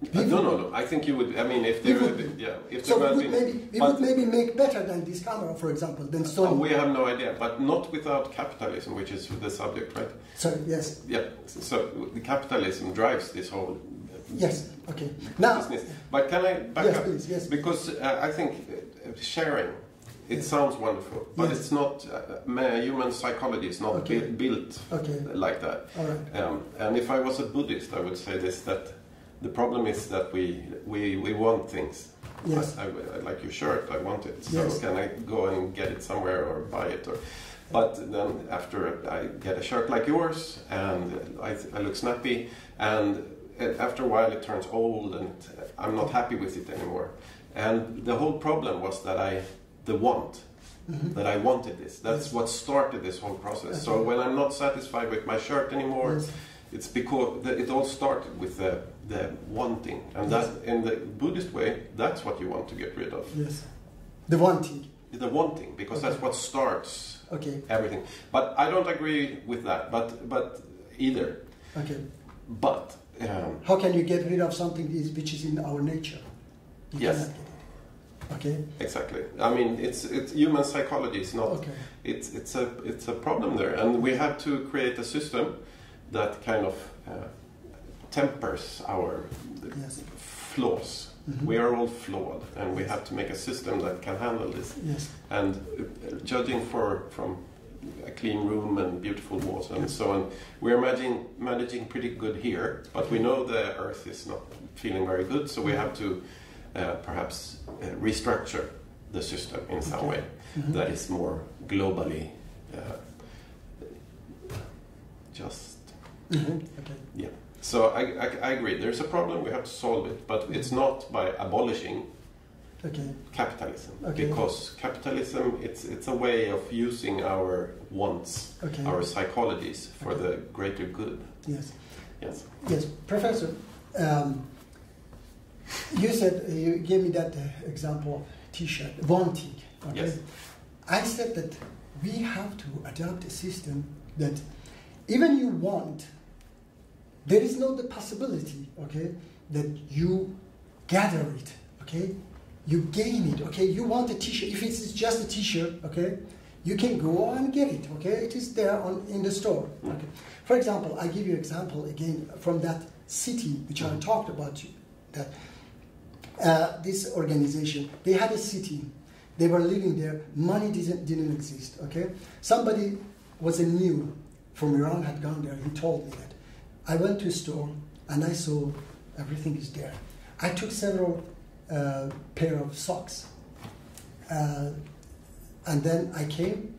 Uh, no, no, no. I think you would. I mean, if there, would- yeah, if So there would been, maybe we would maybe make better than this camera, for example, than Uh, Sony. we have no idea, but not without capitalism, which is the subject, right? So yes, Yeah. So the capitalism drives this whole yes, okay. Now, business. But can I back Yes, up? please, yes. Because uh, I think uh, sharing, it Yes. sounds wonderful, but Yes. it's not. Uh, human psychology is not Okay. bu- built Okay. like that. all right. Um, and if I was a Buddhist, I would say this: that the problem is that we we, we want things. Yes. I, I, I like your shirt. I want it. So Yes. can I go and get it somewhere or buy it? Or, but then after I get a shirt like yours and I, I look snappy, and after a while it turns old and I'm not happy with it anymore. And the whole problem was that I the want Mhm. that I wanted this. That's Yes. what started this whole process. So when I'm not satisfied with my shirt anymore, Yes. it's because it all started with the, the wanting, and Yes. that in the Buddhist way, that's what you want to get rid of. Yes. The wanting. The wanting, because that's what starts Okay. everything. But I don't agree with that. But but either. Okay. But um, How can you get rid of something which is in our nature? You Yes. cannot get it. Okay. exactly. I mean, it's it's human psychology. It's not. Okay. It's it's a it's a problem there, and we have to create a system that kind of uh, tempers our Yes. flaws. Mhm. We are all flawed, and we have to make a system that can handle this. Yes. And uh, judging for from a clean room and beautiful walls and so on, we're managing managing pretty good here. But we know the Earth is not feeling very good, so we have to uh, perhaps uh, restructure the system in some Okay. way Mhm. that is more globally uh, just. Mhm. Okay. So I, I, I agree. There's a problem. We have to solve it, but it's not by abolishing Okay. capitalism Okay. because capitalism it's it's a way of using our wants Okay. our psychologies for the greater good Yes. yes Yes, Professor. Um, you said you gave me that uh, example of T-shirt wanting. Okay. Yes. I said that we have to adopt a system that even you want, there is no the possibility, okay, that you gather it, okay, you gain it, okay. You want a T-shirt. If it's just a T-shirt, okay, you can go and get it, okay. It is there on in the store. Okay. For example, I give you example again from that city which I talked about. You, that uh, this organization they had a city they were living there money didn't, didn't exist okay somebody was a new from iran had gone there he told me that i went to a store and i saw everything is there i took several uh, pair of socks uh, and then i came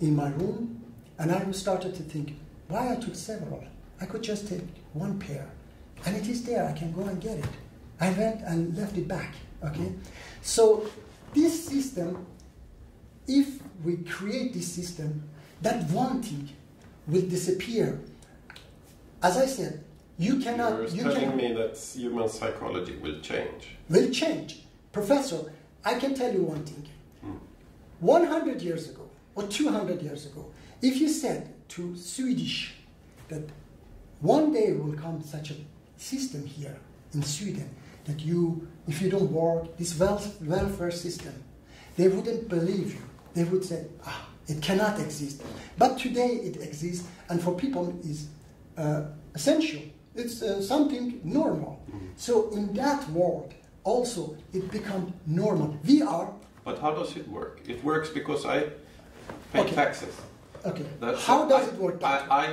in my room and i started to think why i took several i could just take one pair and it is there i can go and get it I went and left it back. Okay, so this system, if we create this system, that wanting will disappear. As I said, you cannot. you're you telling me that human psychology will change will change, Professor. I can tell you one thing. Hmm. 100 years ago or 200 years ago, if you said to Swedish that one day will come such a system here in Sweden that you, if you don't work, this wel- welfare system, they wouldn't believe you. They would say, ah, it cannot exist. But today it exists, and for people is uh, essential. It's uh, something normal. So in that world, also it becomes normal. We are but how does it work it works because i pay Okay. taxes okay. That's How does I, it work? I, I,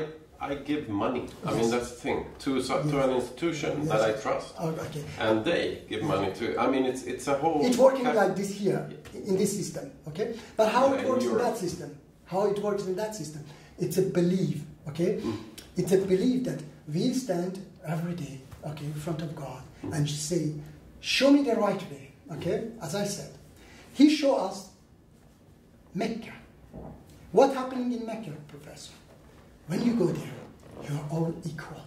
I give money i mean that's the thing to, to Yes. an institution Yes. that i trust Oh, okay. and they give money to i mean it's it's a whole It's working like this here in this system, okay? But how Yeah, it works in Europe. that system? How it works in that system? It's a belief, okay? Mm. It's a belief that we stand every day, okay, in front of God and say, "Show me the right way." okay, as I said, he showed us Mecca. What happening in Mecca, Professor? When you go there, you are all equal.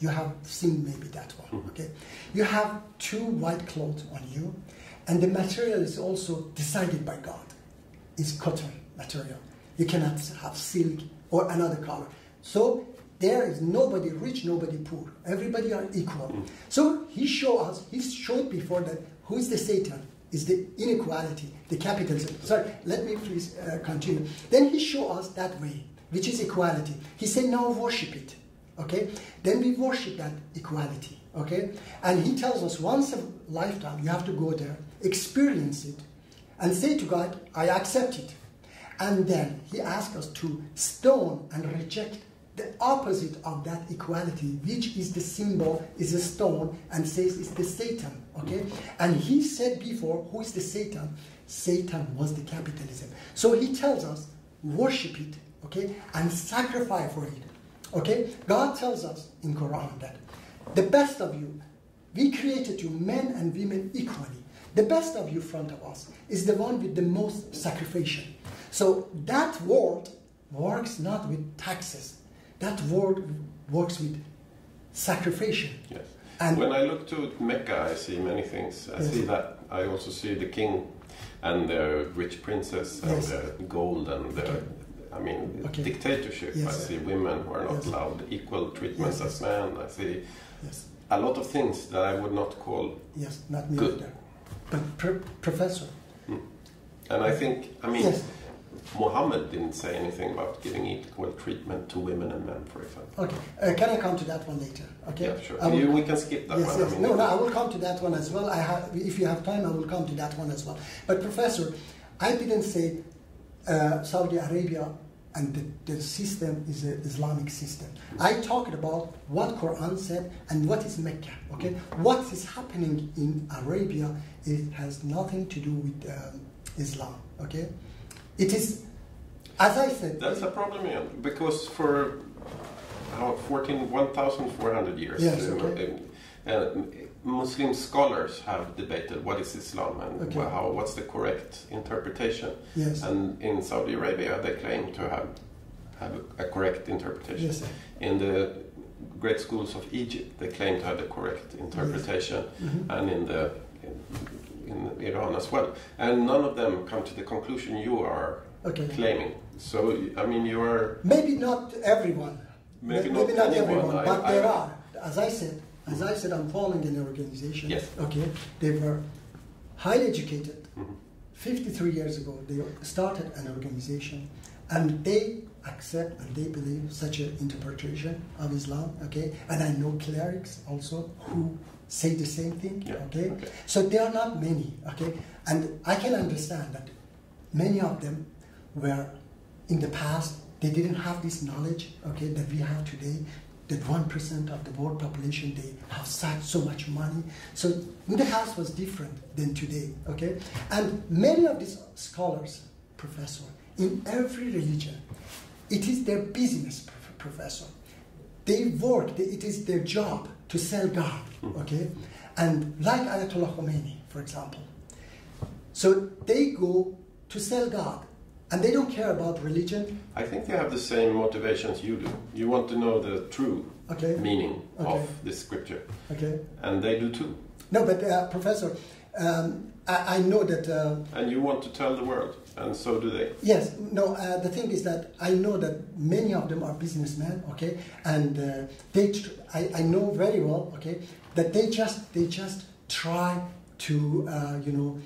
You have seen maybe that one, mm-hmm. okay? You have two white clothes on you, and the material is also decided by God. It's cotton material. You cannot have silk or another color. So there is nobody rich, nobody poor. Everybody are equal. So he showed us, he showed before that who is the Satan? Is the inequality, the capitalism. Sorry, let me please uh, continue. Then he showed us that way, which is equality. He said, now worship it. Okay? Then we worship that equality. Okay? And he tells us once a lifetime you have to go there, experience it, and say to God, I accept it. And then he asks us to stone and reject the opposite of that equality, which is the symbol, is a stone, and says it's the Satan. Okay? And he said before, who is the Satan? Satan was the capitalism. So he tells us, worship it, okay, and sacrifice for it. Okay? God tells us in Quran that the best of you, we created you men and women equally. The best of you front of us is the one with the most sacrifice. So that world works not with taxes. That world works with sacrifice. Yes. And- when I look to Mecca, I see many things. I Yes. see that. I also see the king and the rich princess and Yes. the gold and the, Okay. I mean, Okay. dictatorship. Yes. I see women who are not allowed equal treatment as men. I see a lot of things that I would not call. yes, not me Good. either. But pr- professor, hmm. And I think, I mean, yes, Muhammad didn't say anything about giving equal treatment to women and men, for example. okay. Uh, can I come to that one later? Okay. Yeah, sure. Will- You, we can skip that yes, one. yes. I mean, no, no, I will come to that one as well. I have, if you have time, I will come to that one as well. But professor, I didn't say uh, Saudi Arabia and the, the system is an Islamic system. I talked about what Quran said and what is Mecca. Okay, what is happening in Arabia it has nothing to do with um, Islam. Okay, it is, as I said, That's a problem, yeah, because for how 14, 1,400 years, Yes, um, okay. uh, uh, Muslim scholars have debated what is Islam and Okay. how, what's the correct interpretation. yes, And in Saudi Arabia, they claim to have have a correct interpretation. yes. In the great schools of Egypt, they claim to have the correct interpretation, Mhm. and in the in, Iran as well. And none of them come to the conclusion you are Okay. claiming. So, I mean, you are. Maybe not everyone. Maybe Maybe not not, everyone, I- but I- there are. As I said, as I said, I'm following an organization. Yes. Okay. They were highly educated. Mhm. 53 years ago, they started an organization, and they accept and they believe such an interpretation of Islam. Okay. And I know clerics also who say the same thing. Yeah, Okay. okay. So there are not many. Okay. And I can understand that many of them were in the past they didn't have this knowledge okay that we have today that 1% of the world population they have such so much money so the past was different than today okay and many of these scholars professor in every religion it is their business prof- they work it is their job to sell god okay and like ayatollah khomeini for example so they go to sell God, and they don't care about religion. I think they have the same motivations you do. You want to know the true Okay. meaning Okay. of this scripture, Okay. and they do too. No, but uh, professor, um, I, I know that. Uh, And you want to tell the world, and so do they. yes. No. Uh, the thing is that I know that many of them are businessmen. Okay, and uh, they. Tr- I, I know very well. Okay, that they just they just try to uh, you know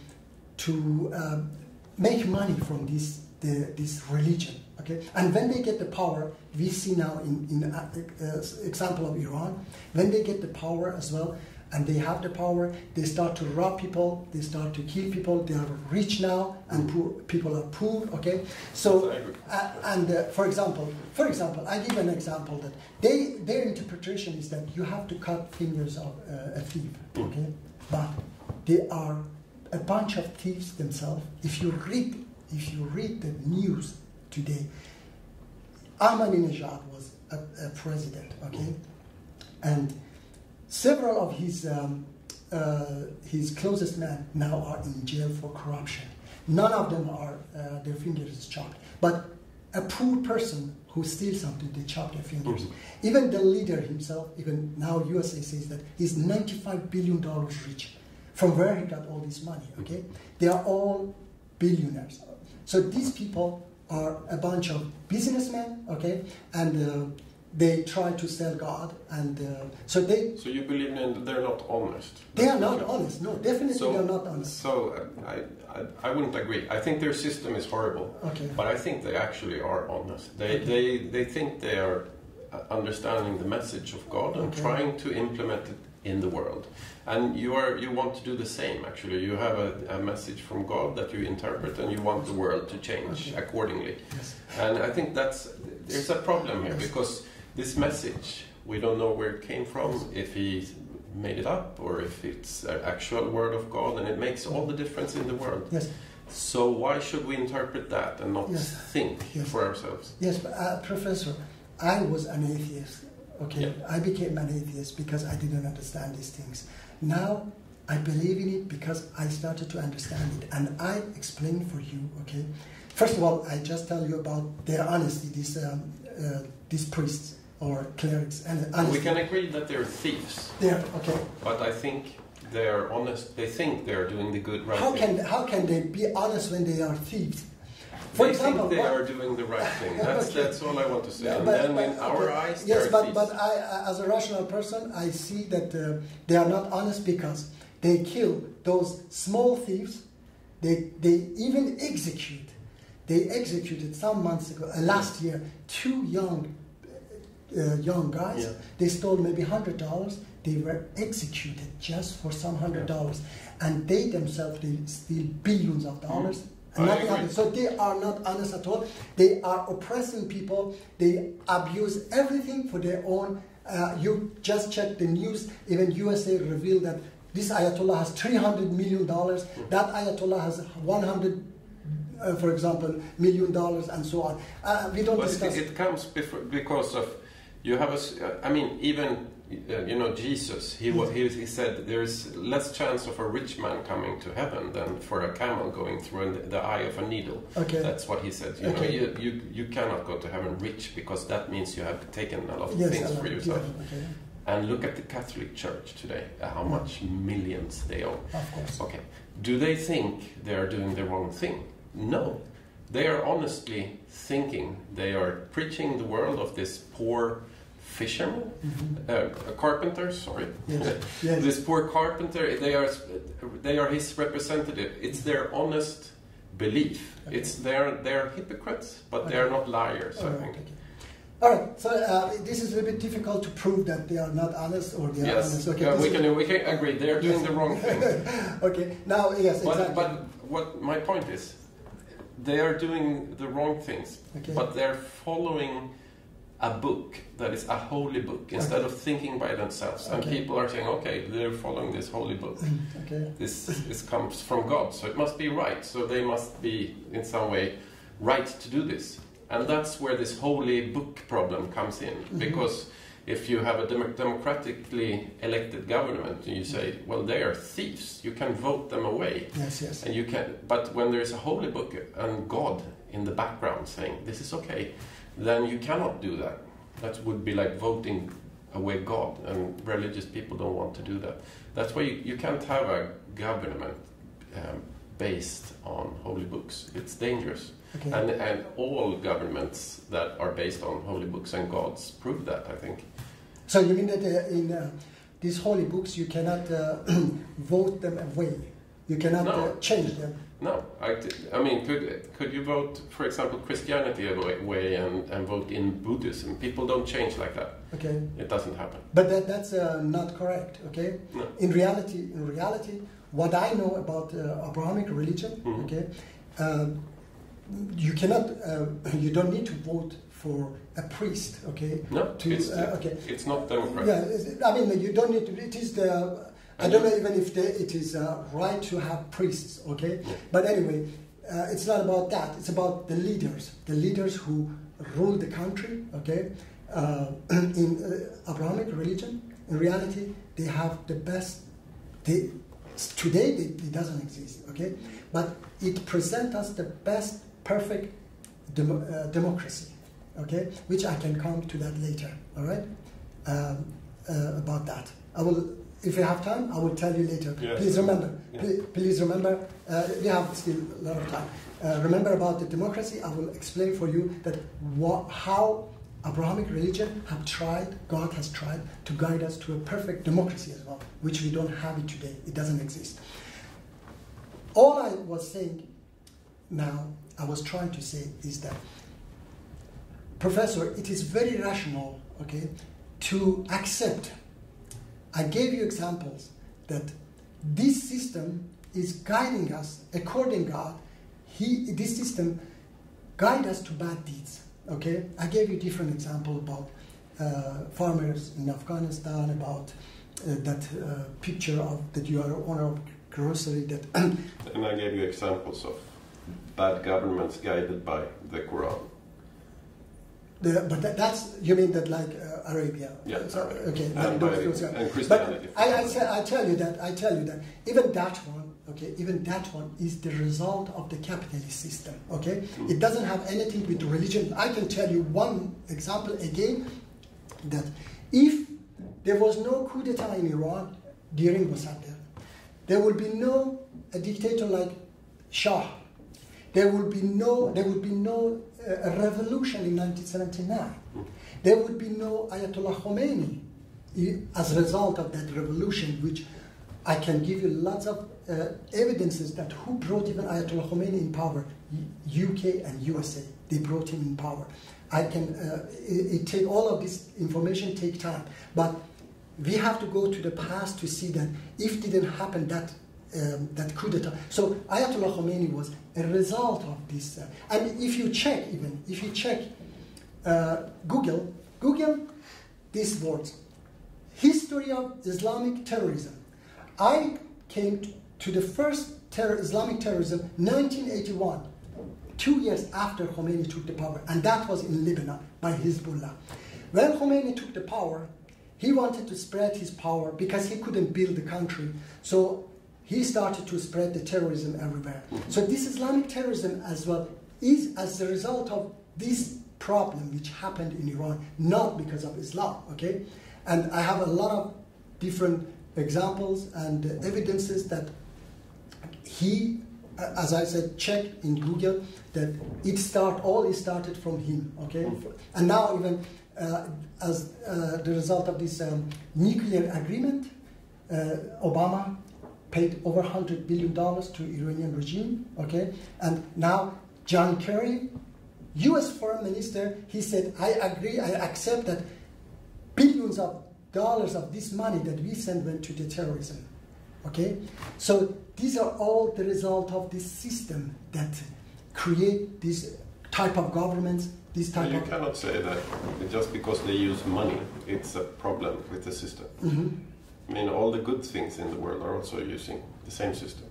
to um, make money from this the, this religion. Okay, and when they get the power, we see now in in uh, uh, example of Iran, when they get the power as well, and they have the power, they start to rob people, they start to kill people. They are rich now, and poor people are poor. Okay, so uh, and uh, for example, for example, I give an example that they their interpretation is that you have to cut fingers of uh, a thief. Okay, but they are a bunch of thieves themselves. If you read, if you read the news today, Ahmadinejad was a, a president, okay, and several of his um, uh, his closest men now are in jail for corruption. None of them are uh, their fingers chopped, but a poor person who steals something, they chop their fingers. Mhm. Even the leader himself, even now USA says that he's 95 billion dollars rich. From where he got all this money? Okay, they are all billionaires. So these people are a bunch of businessmen. Okay, and uh, they try to sell God, and uh, so they So you believe in they're not honest? they are not honest. No, definitely So- they are not honest. So uh, I, I, I wouldn't agree. I think their system is horrible, Okay. but I think they actually are honest. They, Okay. they, they think they are uh, understanding the message of God and Okay. trying to implement it in the world. And you are you want to do the same. Actually, you have a, a message from God that you interpret, and you want the world to change Okay. accordingly. Yes. And I think that's there's a problem here Yes. because this message we don't know where it came from, if he made it up or if it's an actual word of God, and it makes all the difference in the world. Yes. So why should we interpret that and not Yes. think Yes. for ourselves? Yes, but uh, Professor, I was an atheist. Okay, Yeah. I became an atheist because I didn't understand these things. Now I believe in it because I started to understand it, and I explain for you. Okay, first of all, I just tell you about their honesty. These um, uh, these priests or clerics and We can agree that they're thieves, They're okay. but I think they're honest. They think they're doing the good right How thing. can how can they be honest when they are thieves? For they example, think they are doing the right thing. That's Okay. that's all I want to say. Yeah, and then but- in our okay. eyes, yes, but thieves. but I- as a rational person, I see that uh, they are not honest because they kill those small thieves. They they even execute. They executed some months ago, uh, last year, two young uh, young guys. Yeah. They stole maybe hundred dollars. They were executed just for some hundred dollars, and they themselves they steal billions of dollars. Nothing happens. So they are not honest at all. They are oppressing people. They abuse everything for their own. Uh, you just check the news. Even USA revealed that this Ayatollah has 300 million dollars. Mm-hmm. That Ayatollah has 100, uh, for example, million dollars, and so on. Uh, we don't But discuss. it, it comes before, because of you have a. uh, mean, even uh, you know Jesus. He was he, he said there's less chance of a rich man coming to heaven than for a camel going through the, the eye of a needle. okay. That's what he said. You know, you, you you cannot go to heaven rich because that means you have taken a lot of yes, things I for yourself. Yeah, okay. And look at the Catholic Church today. Uh, how much millions they owe. Of course. Okay. Do they think they are doing the wrong thing? No. They are honestly thinking they are preaching the world of this poor fisherman, Mhm. uh, a carpenter, sorry. Yes. Yes. this poor carpenter, they are, they are his representative. It's their honest belief. Okay. It's their, they're hypocrites, but they are not liars, All I right, think. okay. All right. So uh, this is a little bit difficult to prove that they are not honest or they are Yes, honest. Okay. yeah, we can, we can agree. They're doing the wrong thing. okay. Now, yes, But, exactly. but what my point is, they are doing the wrong things, okay. but they're following a book that is a holy book instead of thinking by themselves. And Okay. people are saying, okay, they're following this holy book. okay. This, this comes from God, so it must be right. So they must be, in some way, right to do this. And that's where this holy book problem comes in. Mhm. Because if you have a dem- democratically elected government, and you say, well, they are thieves, you can vote them away. Yes. Yes. And you can, but when there is a holy book and God in the background saying this is okay, then you cannot do that. That would be like voting away God, and religious people don't want to do that. That's why you, you can't have a government um, based on holy books. It's dangerous, Okay. and and all governments that are based on holy books and gods prove that. I think. so you mean that uh, in uh, these holy books you cannot uh, vote them away? You cannot No. uh, change them. No, I mean, could could you vote, for example, Christianity away and, and vote in Buddhism? People don't change like that. Okay. It doesn't happen. But that, that's uh, not correct. Okay. No. In reality, in reality, what I know about uh, Abrahamic religion, Mhm. okay, uh, you cannot, uh, you don't need to vote for a priest. Okay. No, To, it's, uh, okay. it's not democratic. Yeah, I mean, you don't need to. It is the. I don't know even if they, it is uh, right to have priests. Okay, Yeah. but anyway, uh, it's not about that. It's about the leaders, the leaders who rule the country. Okay, uh, in uh, Abrahamic religion, in reality, they have the best They, today it, it doesn't exist, okay? But it presents us the best, perfect demo, uh, democracy, okay? Which I can come to that later, all right? Um, uh, about that. I will, if you have time, I will tell you later. Yes. Please remember, Yeah. please, please remember, uh, we have still a lot of time. Uh, remember about the democracy, I will explain for you that wha- how Abrahamic religion have tried, God has tried to guide us to a perfect democracy as well, which we don't have it today. It doesn't exist. All I was saying now, I was trying to say is that, Professor, it is very rational, okay, to accept. I gave you examples that this system is guiding us according God. He, this system guide us to bad deeds. Okay, I gave you different example about uh, farmers in Afghanistan, about uh, that uh, picture of that you are owner of grocery that And I gave you examples of bad governments guided by the Quran. The, but that, that's you mean that like uh, Arabia? Yeah, So, Arabia. okay. And that- by- those- those are- and Christianity. But I, I, say, I tell you that I tell you that even that one, okay, even that one is the result of the capitalist system. Okay, Mm. it doesn't have anything with religion. I can tell you one example again that if there was no coup d'état in Iran during Mossadegh, there would be no a dictator like Shah. There would be no there would be no a revolution in 1979. There would be no Ayatollah Khomeini as a result of that revolution, which I can give you lots of uh, evidences that who brought even Ayatollah Khomeini in power, UK and USA. They brought him in power. I can uh, it, it take all of this information take time, but we have to go to the past to see that if didn't happen that um, that coup d'état. So Ayatollah Khomeini was a result of this. Uh, and if you check, even if you check uh, Google, Google these words: history of Islamic terrorism. I came to the first terror, Islamic terrorism 1981, two years after Khomeini took the power, and that was in Lebanon by Hezbollah. When Khomeini took the power, he wanted to spread his power because he couldn't build the country. So he started to spread the terrorism everywhere. So this Islamic terrorism as well is as a result of this problem which happened in Iran, not because of Islam. Okay, and I have a lot of different examples and evidences that he, as I said, check in Google that it start all it started from him. Okay, and now even uh, as uh, the result of this um, nuclear agreement, uh, Obama paid over hundred billion dollars to Iranian regime. Okay, and now John Kerry, U.S. Foreign Minister, he said, "I agree, I accept that billions of dollars of this money that we send went to the terrorism." Okay, so these are all the result of this system that create this type of governments, this type you of. cannot say that just because they use money, it's a problem with the system. Mhm. I mean, all the good things in the world are also using the same system.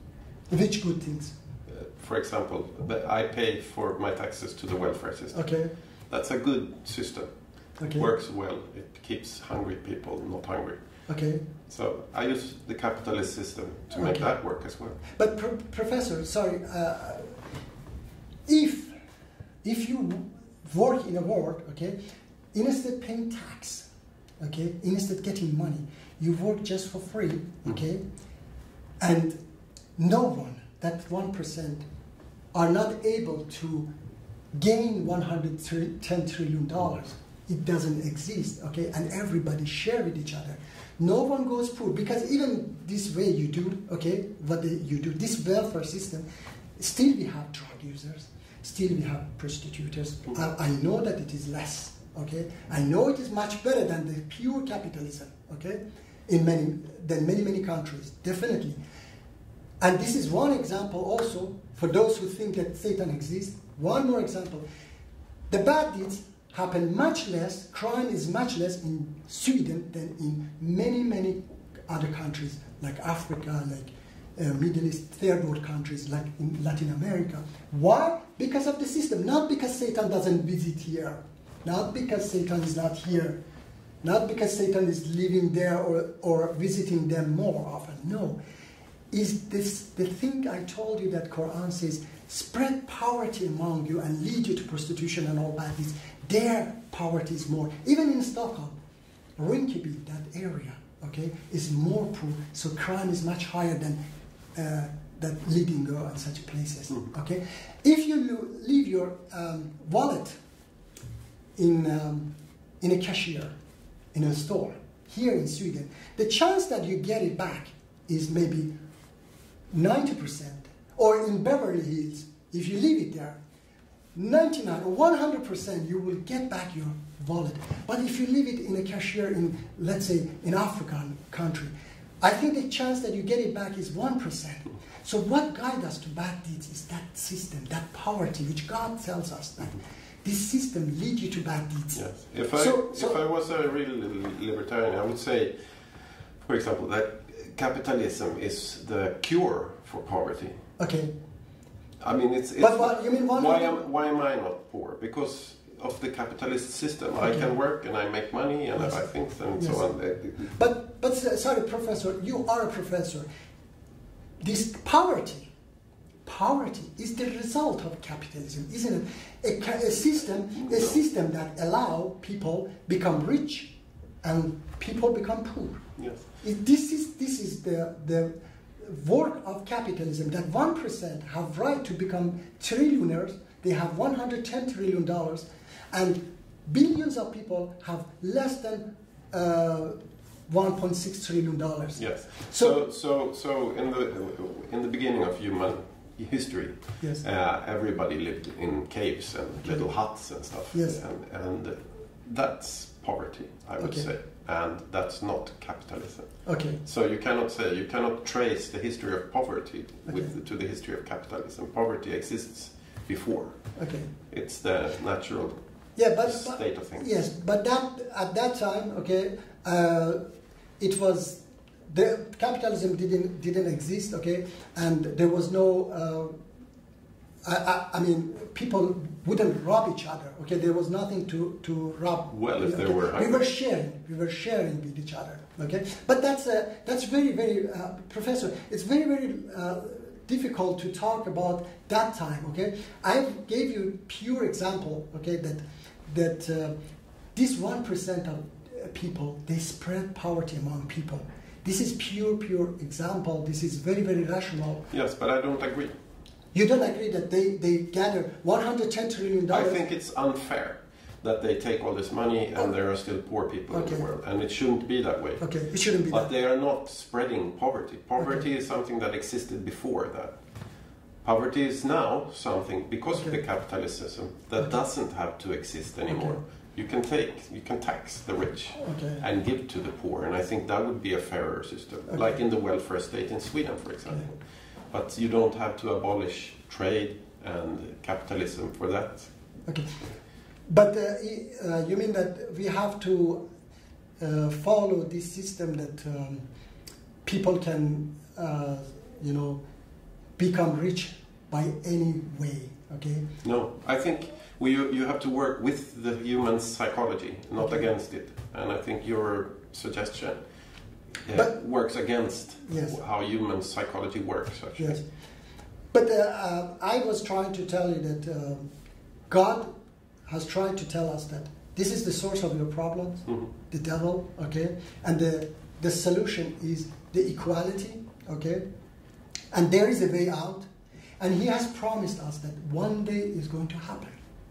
Which good things? Uh, for example, I pay for my taxes to the welfare system. Okay, That's a good system. okay, Works well. It keeps hungry people not hungry. okay. So I use the capitalist system to make Okay. that work as well. But pro- professor, sorry, uh, if if you work in a world, okay, instead paying tax, okay, instead getting money, you work just for free, mm. okay, and no one, that one percent, are not able to gain 110 trillion dollars. It doesn't exist, okay, and everybody share with each other. No one goes poor because even this way you do, okay, what you do, this welfare system, still we have drug users, still we have prostitutes. Mm. I, I know that it is less, okay. I know it is much better than the pure capitalism, okay, in many than many many countries, definitely. And this is one example also for those who think that Satan exists. One more example. The bad deeds happen much less, crime is much less in Sweden than in many, many other countries like Africa, like uh, Middle East, third world countries like in Latin America. Why? Because of the system, not because Satan doesn't visit here, not because Satan is not here Not because Satan is living there or, or visiting them more often. No. Is this the thing I told you that Quran says, spread poverty among you and lead you to prostitution and all bad deeds. Their poverty is more. Even in Stockholm, Rinkeby, that area, okay, is more poor. So crime is much higher than uh, that Lidingö and such places. Mm. Okay, if you leave your um, wallet in um, in a cashier in a store here in Sweden, the chance that you get it back is maybe ninety percent. Or in Beverly Hills, if you leave it there, 99 or 100 percent you will get back your wallet. But if you leave it in a cashier in, let's say, in African country, I think the chance that you get it back is one percent. So what guides us to bad deeds is that system, that poverty, which God tells us that this system leads you to bad deeds. Yes. If I So- so- if I was a real libertarian, I would say, for example, that capitalism is the cure for poverty. Okay. I mean, it's. it's But what- you mean one why am why am I not poor? Because of the capitalist system. I can work and I make money and Yes. I buy things and Yes. so on. But but sorry, professor, you are a professor. This poverty, poverty is the result of capitalism, isn't it? A, a system, a system that allow people become rich, and people become poor. Yes. It- this is this is the the work of capitalism that one percent have right to become trillionaires. They have 110 trillion dollars, and billions of people have less than uh, 1.6 trillion dollars. Yes. So- So, so, so in the in the beginning of human history, Yes. uh, everybody lived in caves and Okay. little huts and stuff. Yes. And, and that's poverty, I would Okay. say, and that's not capitalism. Okay. So you cannot say you cannot trace the history of poverty with to the history of capitalism. Poverty exists before. Okay. It's the natural Yeah, but, but state of things. yes, but that at that time, okay, uh, it was the capitalism didn't didn't exist, okay, and there was no. Uh, I, I, I mean, people wouldn't rob each other. Okay, there was nothing to, to rob. Well, if okay? they were we were sharing. We were sharing with each other. Okay, but that's uh, that's very very uh, professor. It's very very uh, difficult to talk about that time. Okay, I gave you pure example. Okay, that that uh, this one percent of people they spread poverty among people. This is pure pure example. This is very very rational. Yes, but I don't agree. You don't agree that they, they gather $110 trillion? I think it's unfair that they take all this money and oh. there are still poor people in the world, and it shouldn't be that way. Okay, it shouldn't be that way But that. they are not spreading poverty. Poverty Okay. is something that existed before that. Poverty is now something because of the capitalist system that Okay. doesn't have to exist anymore. Okay. You can take, you can tax the rich Okay. and give to the poor, and I think that would be a fairer system, Okay. like in the welfare state in Sweden, for example. But you don't have to abolish trade and capitalism for that. Okay. But uh, uh, you mean that we have to uh, follow this system that um, people can, uh, you know, become rich by any way, okay? No, I think we, you have to work with the human psychology, not Okay. against it. And I think your suggestion uh, works against Yes. how human psychology works. Actually. Yes. But uh, uh, I was trying to tell you that uh, God has tried to tell us that this is the source of your problems, Mhm. the devil, okay? And the, the solution is the equality, okay? And there is a way out. And he has promised us that one day is going to happen,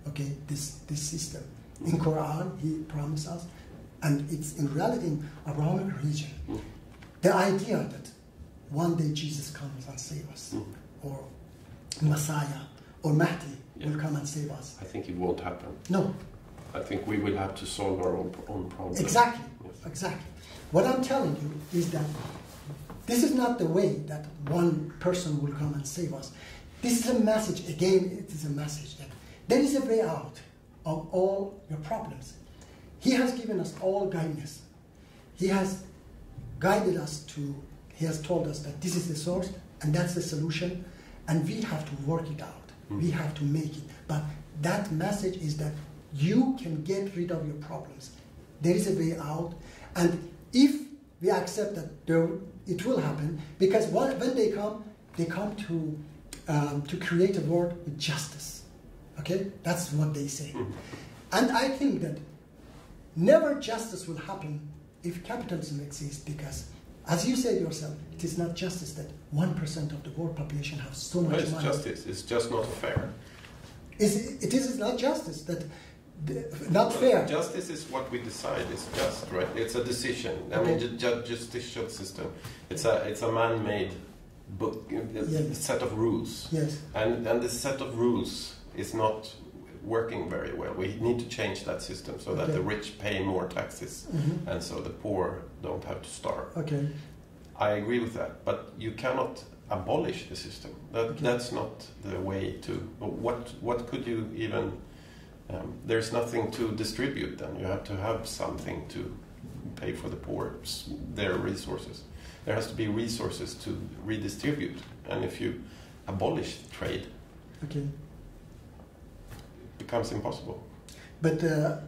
okay? This, this system. In Quran, he promised us. And it's in reality in Abrahamic religion. Mhm. The idea that one day Jesus comes and save us, Mhm. or Messiah, or Mahdi Yeah. will come and save us. I think it won't happen. No, I think we will have to solve our own, own problems. exactly, Yes. exactly. What I'm telling you is that this is not the way that one person will come and save us. This is a message, again, it is a message that there is a way out of all your problems. He has given us all guidance. He has guided us to, He has told us that this is the source and that's the solution, and we have to work it out. We have to make it. But that message is that you can get rid of your problems there is a way out, and if we accept that there, it will happen, because when they come, they come to um, to create a world with justice. Okay, that's what they say, Mhm. and I think that never justice will happen if capitalism exists, because as you said yourself, it is not justice that one percent of the world population have so much it's money. justice. It's just not fair. Is it is not justice that not fair. Justice is what we decide is just, right? It's a decision. I mean, Okay. ju- ju- justicial system. It's a it's a man-made book, Yeah. set of rules, Yes. and and this set of rules is not working very well. We need to change that system so that the rich pay more taxes, Mhm. and so the poor don't have to starve. Okay. I agree with that, but you cannot abolish the system. That, Okay. That's not the way to. What what could you even? Um, there's nothing to distribute. Then you have to have something to pay for the poor their resources. There has to be resources to redistribute, and if you abolish trade, Okay. Becomes impossible. But uh,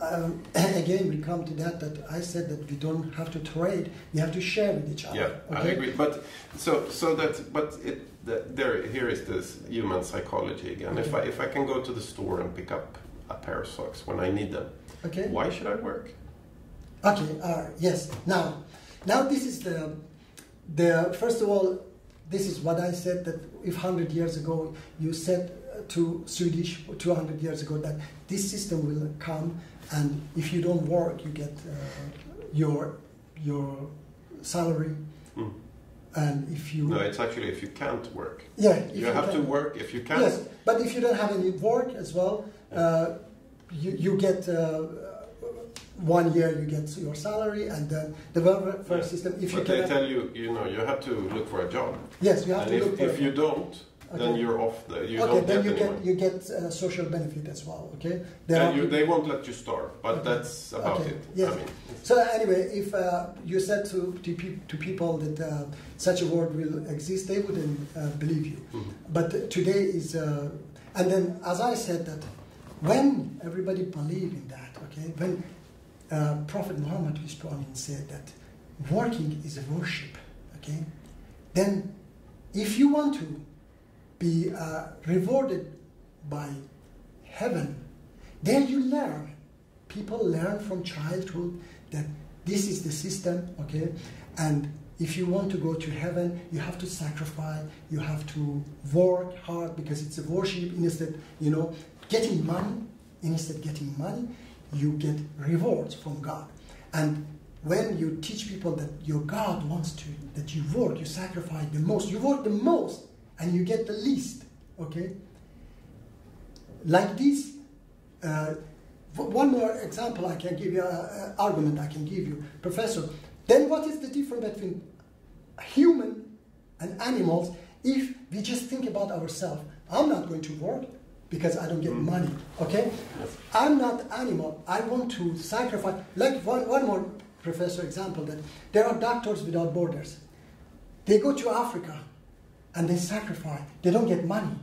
um, again, we come to that that I said that we don't have to trade; we have to share with each other. Yeah, I agree. But so so that but it the, there here is this human psychology again. If I if I can go to the store and pick up a pair of socks when I need them, Okay. why should I work? Okay. Right. Yes. Now, now this is the the first of all, this is what I said that if hundred years ago you said uh, to Swedish two hundred years ago that this system will come and if you don't work you get uh, your your salary Mm. and if you No, it's actually if you can't work, yeah if you have to work. If you can't, Yes, but if you don't have any work as well, uh, you, you get uh, one year you get your salary and then the welfare Yeah. system. If you but they tell you, you know, you have to look for a job, yes, you have and to if, look for. if you don't, then Okay. you're off. The, you okay, don't then get you any get you get uh, social benefit as well. Okay, you, they won't let you starve, but Okay. that's about Okay, it. yes. I mean, So anyway, if uh, you said to to, pe- to people that uh, such a world will exist, they wouldn't uh, believe you. mhm. But today is, uh, and then as I said that when everybody believe in that, okay, when uh, Prophet Muhammad peace be upon him said that working is a worship, okay, then if you want to be uh, rewarded by heaven, then you learn. People learn from childhood that this is the system, okay, and if you want to go to heaven, you have to sacrifice, you have to work hard because it's a worship. Instead, you know, getting money, instead getting money, you get rewards from God. And when you teach people that your God wants to, that you work, you sacrifice the most, you work the most, and you get the least, okay? Like this, uh, one more example I can give you, uh, uh, argument I can give you, Professor. Then what is the difference between human and animals if we just think about ourselves? I'm not going to work because I don't get Mm. money, okay? Yes. I'm not animal. I want to sacrifice. Like one, one more professor example that there are doctors without borders. They go to Africa and they sacrifice. They don't get money.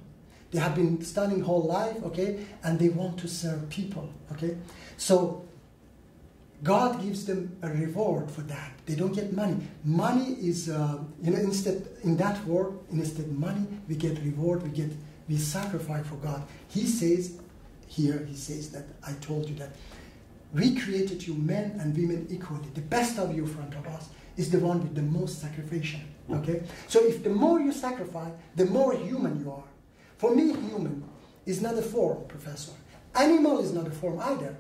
They have been studying whole life, okay, and they want to serve people, okay. So God gives them a reward for that. They don't get money. Money is, uh, you know, instead in that world, instead money, we get reward. We get we sacrifice for God. He says here, he says that I told you that we created you men and women equally. The best of you in front of us is the one with the most sacrifice. Okay? So if the more you sacrifice, the more human you are. For me, human is not a form, Professor. Animal is not a form either.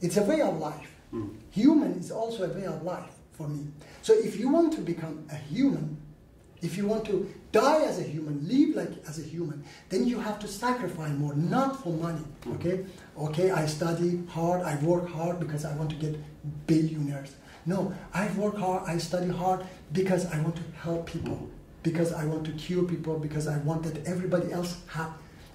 It's a way of life. Mm. Human is also a way of life for me. So if you want to become a human, if you want to die as a human, live like as a human, then you have to sacrifice more, not for money. Okay? Okay, I study hard, I work hard because I want to get billionaires. No, I work hard, I study hard because I want to help people, because I want to cure people, because I want that everybody else have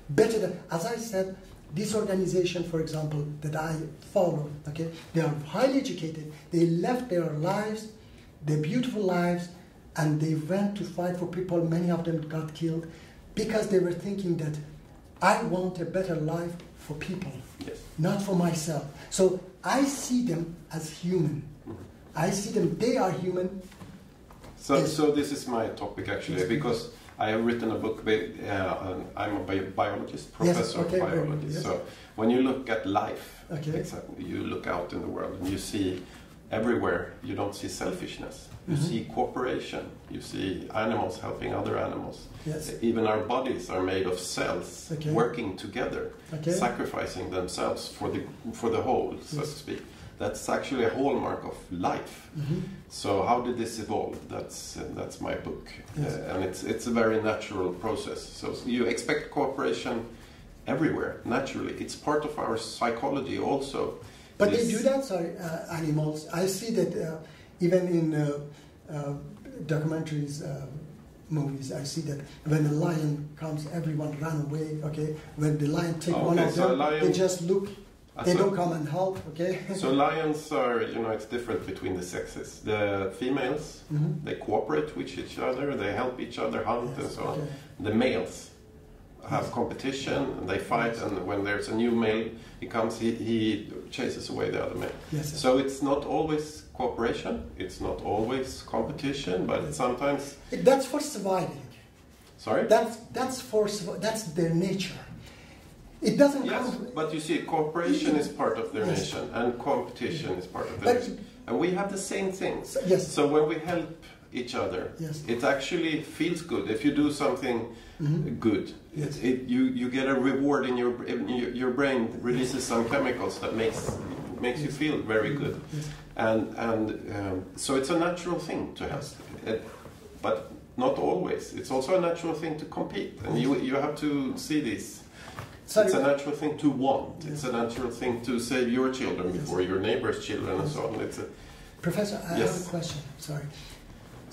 better than as I said, this organization, for example, that I follow, okay, they are highly educated. They left their lives, their beautiful lives, and they went to fight for people. Many of them got killed because they were thinking that I want a better life for people, Yes. not for myself. So I see them as human. I see them, they are human. So, Yes. so this is my topic actually Yes. because I have written a book. Uh, I'm a bi- biologist, Yes, professor okay, of biology. yes. So when you look at life, Okay. exactly, you look out in the world and you see everywhere. You don't see selfishness. You Mhm. see cooperation. You see animals helping other animals. Yes. Even our bodies are made of cells Okay. working together, sacrificing themselves for the for the whole, so Yes. to speak. That's actually a hallmark of life. Mhm. So how did this evolve? That's uh, that's my book, Yes. uh, and it's it's a very natural process. So you expect cooperation everywhere naturally. It's part of our psychology also. But they do that, sorry, uh, animals. I see that uh, even in uh, uh, documentaries, uh, movies, I see that when the lion comes, everyone run away, okay? When the lion take one Okay, of so them, they just look, they so, don't come and help, okay? so lions are, you know, it's different between the sexes. The females Mhm. they cooperate with each other, they help each other hunt and Yes, so on. The males have Yes. competition and they fight, and when there's a new male, he comes, he, he chases away the other male. Yes. So it's not always cooperation, it's not always competition, but Yes. sometimes. That's for surviving. Sorry? That's that's for that's their nature. It doesn't Yes, but you see, cooperation is part of their Yes. nation, and competition is part of their But nation. And we have the same things. so- yes, So when we help each other, yes, it actually feels good. If you do something mhm. good, Yes. it, you, you get a reward in your, your brain releases some chemicals that makes makes you feel very good. Yes. and and um, so it's a natural thing to have, it, but not always. It's also a natural thing to compete, and you you have to see this. Sorry. It's a natural thing to want. Yes. It's a natural thing to save your children Yes. before your neighbor's children, and so on. It's a, Professor, I have a question. Sorry.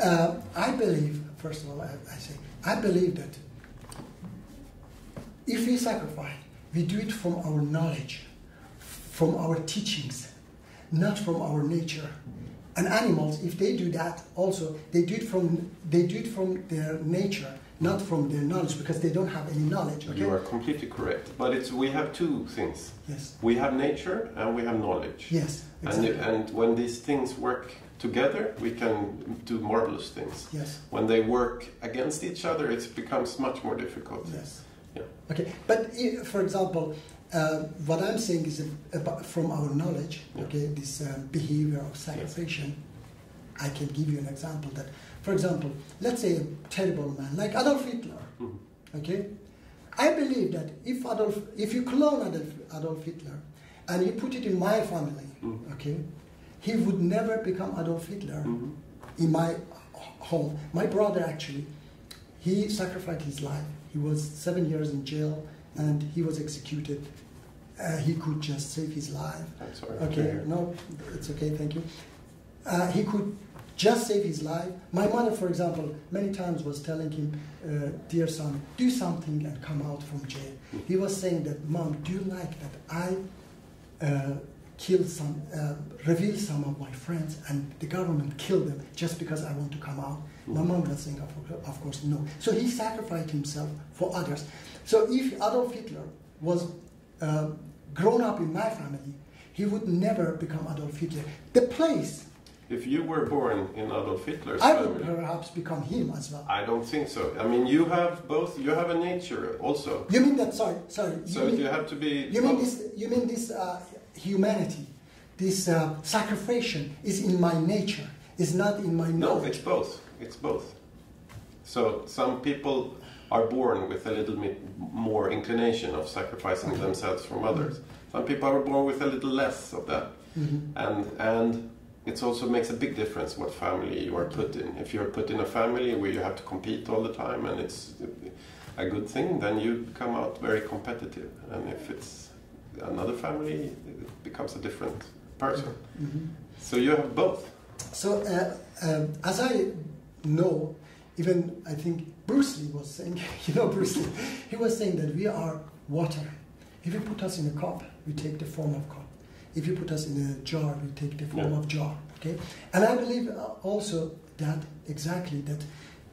Uh, I believe, first of all, I, I say, I believe that if we sacrifice, we do it from our knowledge, from our teachings, not from our nature. And animals, if they do that, also they do it from they do it from their nature, not from their knowledge, because they don't have any knowledge. Okay. You are completely correct. But it's we have two things. yes. We have nature and we have knowledge. Yes. And, Exactly. and when these things work together, we can do marvelous things. yes. When they work against each other, it becomes much more difficult. Yes. Yeah. Okay, but i- for example, uh, what I'm saying is about, from our knowledge, Yeah. okay, this uh, behavior of sacrifice. I can give you an example that, for example, let's say a terrible man like Adolf Hitler. Mhm. Okay, I believe that if Adolf, if you clone Adolf, Adolf Hitler, and you put it in my family, Mhm. okay, he would never become Adolf Hitler Mhm. in my home. My brother actually, he sacrificed his life. He was seven years in jail and he was executed. Uh, he could just save his life. I'm sorry. Okay, no, it's okay, thank you. Uh, he could just save his life. My mother, for example, many times was telling him, uh, "Dear son, do something and come out from jail." He was saying that, "Mom, do you like that I uh, killed some, uh, reveal some of my friends, and the government killed them just because I want to come out?" My mom was saying, "Of, of course, no." So he sacrificed himself for others. So if Adolf Hitler was uh, grown up in my family, he would never become Adolf Hitler. The place If you were born in Adolf Hitler's I would family, perhaps become him as well. I don't think so. I mean, you have both. You have a nature also. You mean that? Sorry, sorry. You So mean, you have to be. you mean this? You mean this uh, humanity, this uh, sacrifice is in my nature, is not in my No, it's both. It's both. So some people are born with a little bit more inclination of sacrificing Okay. themselves from others. Some people are born with a little less of that, Mhm. and and it also makes a big difference what family you are put in. If you're put in a family where you have to compete all the time and it's a good thing, then you come out very competitive. And if it's another family, it becomes a different person. Mhm. So you have both. So, uh, um, as I know, even I think Bruce Lee was saying, you know, Bruce Lee, he was saying that we are water. If you put us in a cup, we take the form of cup. If you put us in a jar, we take the form Yeah. of jar. Okay, and I believe uh, also that exactly that.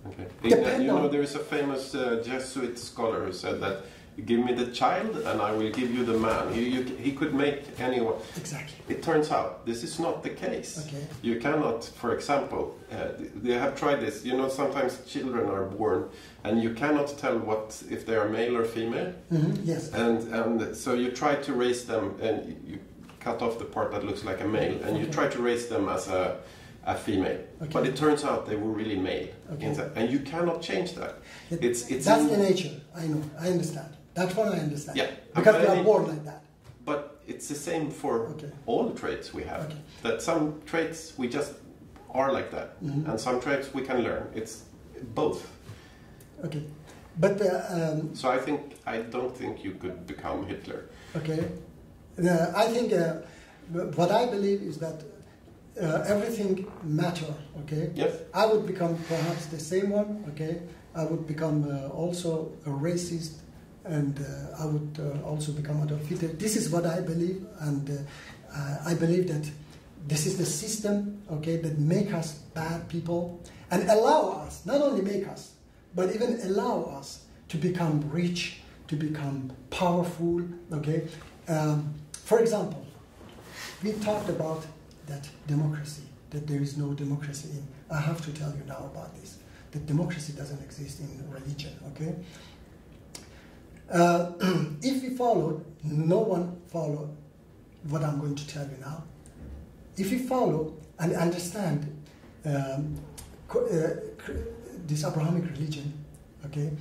Okay. Depend you know, on- there is a famous uh, Jesuit scholar who said that give me the child and I will give you the man. He, you, he could make anyone. Exactly. It turns out this is not the case. Okay. You cannot, for example, uh, they have tried this. You know, sometimes children are born and you cannot tell what if they are male or female. hmm Yes. And and so you try to raise them and you cut off the part that looks like a male and you try to raise them as a a female. Okay. But it turns out they were really male Okay. inside, and you cannot change that. It- It's it's That's in- the nature. I know. I understand. That one I understand. Yeah. Because But we are born like that. But it's the same for Okay. all the traits we have. That some traits we just are like that, Mhm. and some traits we can learn. It's both. Okay. But uh, um, So I think I don't think you could become Hitler. Okay. Uh, I think uh, what I believe is that uh, everything matter. Okay. Yes. I would become perhaps the same one. Okay. I would become uh, also a racist, and uh, I would uh, also become Adolf Hitler. This is what I believe, and uh, uh, I believe that this is the system. Okay, that make us bad people and allow us not only make us, but even allow us to become rich, to become powerful. Okay. Um, for example, we talked about that democracy, that there is no democracy in. I have to tell you now about this. That democracy doesn't exist in religion, okay? Uh, if we follow, no one follow what I'm going to tell you now. If we follow and understand um, uh, this Abrahamic religion, okay,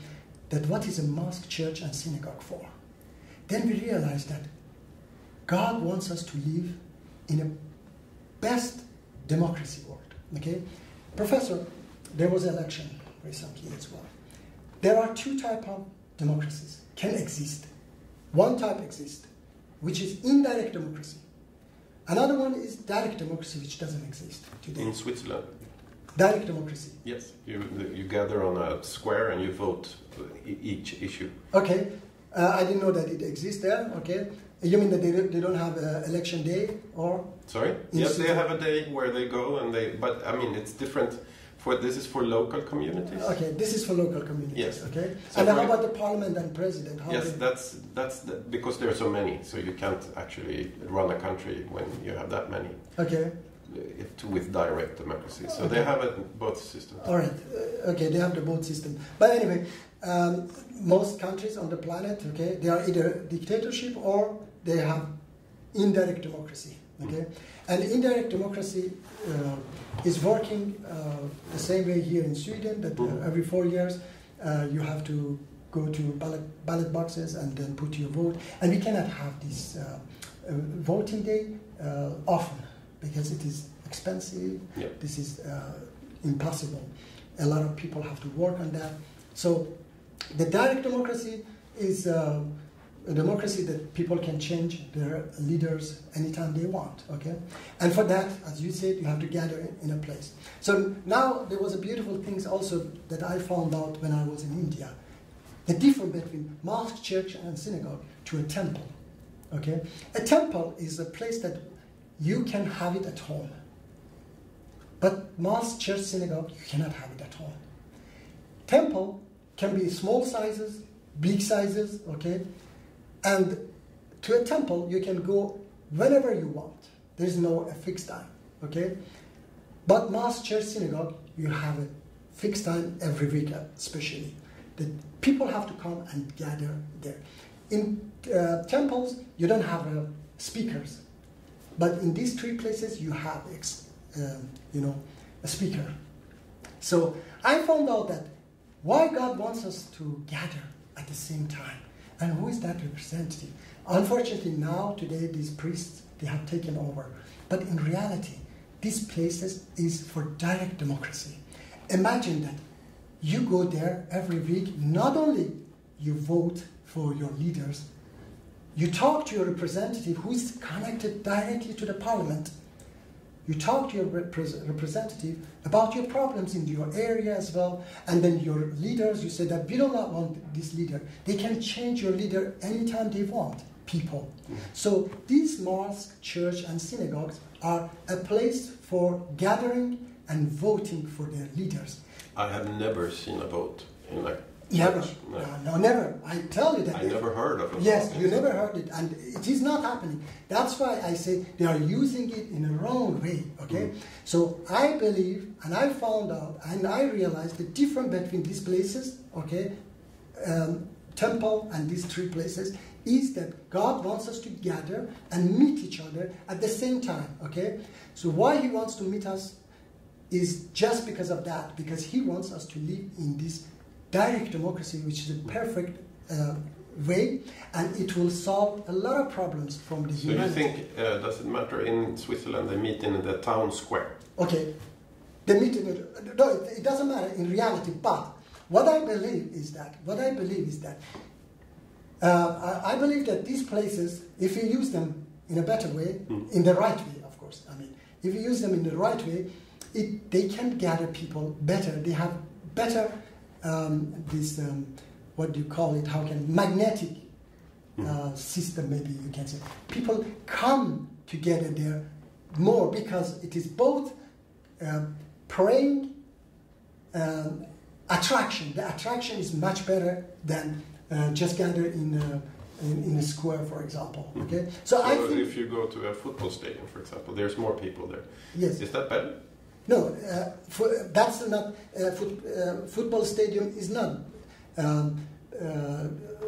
that what is a mosque, church, and synagogue for, then we realize that God wants us to live in a best democracy world. Okay, Professor, there was an election recently as well. There are two type of democracies can exist. One type exists, which is indirect democracy. Another one is direct democracy, which doesn't exist today. In Switzerland, Direct democracy. yes, you you gather on a square and you vote each issue. Okay, uh, I didn't know that it exists there. Okay, you mean that they don't, they don't have uh, election day or Sorry? Yes, they have a day where they go and they. But I mean, it's different. For this is for local communities. Okay, this is for local communities. Yes. Okay. So and how about the parliament and president? How Yes, that's that's the, because there are so many, so you can't actually run a country when you have that many okay. if- with direct democracy. So Okay. they have it both systems. All right. Uh, okay, they have the both system. But anyway, um, most countries on the planet, okay, they are either dictatorship or they have indirect democracy. Okay, and indirect democracy uh, is working uh, the same way here in Sweden. That uh, every four years uh, you have to go to ballot ballot boxes and then put your vote. And we cannot have this uh, uh, voting day uh, often because it is expensive. This is uh, impossible. A lot of people have to work on that. So the direct democracy is uh, a democracy that people can change their leaders anytime they want. Okay, and for that, as you said, you have to gather in, a place. So now there was a beautiful thing also that I found out when I was in India. The difference between mosque, church, and synagogue to a temple. Okay, a temple is a place that you can have it at home. But mosque, church, synagogue, you cannot have it at home. Temple can be small sizes, big sizes, okay? And to a temple, you can go whenever you want. There's no a fixed time, okay? But mosque, church, synagogue, you have a fixed time every week, especially. The people have to come and gather there. In uh, temples, you don't have uh, speakers, but in these three places, you have, um, you know, a speaker. So I found out that why God wants us to gather at the same time, and who is that representative? Unfortunately, now today these priests they have taken over, but in reality, these places is for direct democracy. Imagine that you go there every week. Not only you vote for your leaders, you talk to your representative who is connected directly to the parliament. You talk to your representative about your problems in your area as well, and then your leaders. You say that we do not want this leader. They can change your leader anytime they want. People. Mm-hmm. So these mosques, church, and synagogues are a place for gathering and voting for their leaders. I have never seen a vote in a Never. No. Uh, no, never. I tell you that. I never heard of it. Yes, you never heard it, and it is not happening. That's why I say they are using it in a wrong way. Okay, Mm. so I believe, and I found out, and I realized the difference between these places, okay, um, temple and these three places, is that God wants us to gather and meet each other at the same time. Okay, so why He wants to meet us is just because of that, because He wants us to live in this direct democracy, which is a perfect uh, way, and it will solve a lot of problems from the So you think uh, does it matter in Switzerland they meet in the town square? Okay, the meeting. No, it, it doesn't matter in reality. But what I believe is that what I believe is that uh, I, I believe that these places, if you use them in a better way, Mm. in the right way, of course. I mean, if you use them in the right way, it, they can gather people better. They have better um, this um, what do you call it? How can magnetic uh, system? Maybe you can say people come together there more because it is both uh, praying um, attraction. The attraction is much better than uh, just gather in a, in, in a square, for example. Okay, so, I think if you go to a football stadium, for example, there's more people there. yes. Is that better? No, uh, for, that's not uh, foot, uh, football stadium is not um, uh,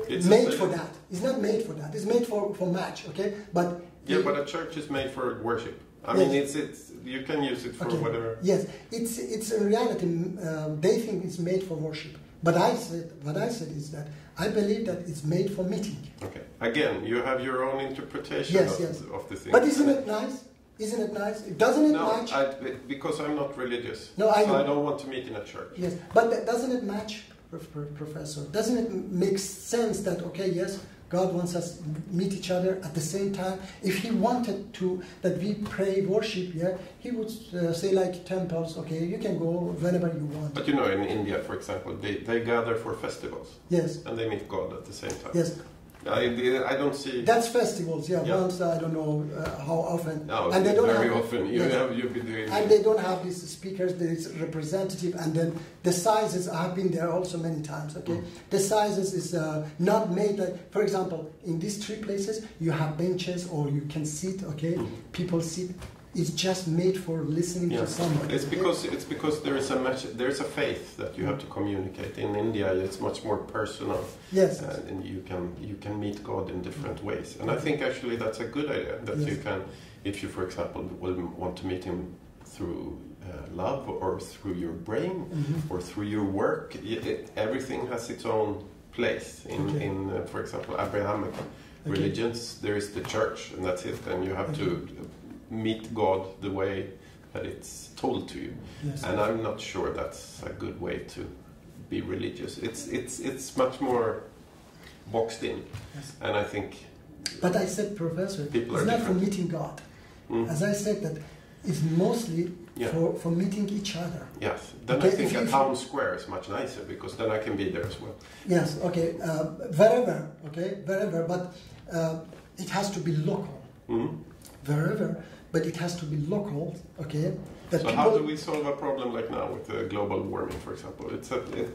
made for that. It's not made for that. It's made for, for match. Okay, but Yeah, but a church is made for worship. I Yes. mean, it's it's you can use it for okay, whatever. Yes, it's it's in reality um, they think it's made for worship. But I said what I said is that I believe that it's made for meeting. Okay. Again, you have your own interpretation Yes, of, yes. of the thing. But isn't it nice? Isn't it nice? Doesn't it No, match? I, because I'm not religious. No, I so know. I don't want to meet in a church. Yes, but that- doesn't it match, Prof- Prof- Doesn't it make sense that okay, yes, God wants us to meet each other at the same time? If He wanted to that we pray, worship, yeah, He would uh, say like temples, okay, you can go whenever you want. But you know, in India, for example, they, they gather for festivals yes, and they meet God at the same time. yes, I, I don't see. that's festivals. Yeah, Yeah. once I don't know uh, how often, no, and they don't very have, often. You have you've been doing. and they don't have these speakers there is representative and then the sizes i have been there also many times okay Mm. the sizes is uh, not made like for example in these three places you have benches or you can sit okay Mm. people sit it's just made for listening Yeah. to somebody It's because it's because there is a match, there is a faith that you have to communicate. In India, it's much more personal, yes uh, and you can you can meet God in different ways. And I think actually that's a good idea that you can, if you for example will want to meet Him through uh, love or through your brain Mhm. or through your work, it, everything has its own place. In Okay. in uh, for example Abrahamic Okay. religions, there is the church, and that's it. And you have to meet God the way that it's told to you. yes And I'm not sure that's a good way to be religious. It's it's it's much more boxed in, Yes. and I think but i said professor People it's not for meeting god mm, as i said that it's mostly Yeah. for, for meeting each other yes. Then Okay, I think if a if town square is much nicer because then I can be there as well. Yes, okay, uh, wherever, okay, wherever, but uh, it has to be local, Mhm. Wherever, but it has to be local, okay. That So people, how do we solve a problem like now with the global warming, for example? It's a it,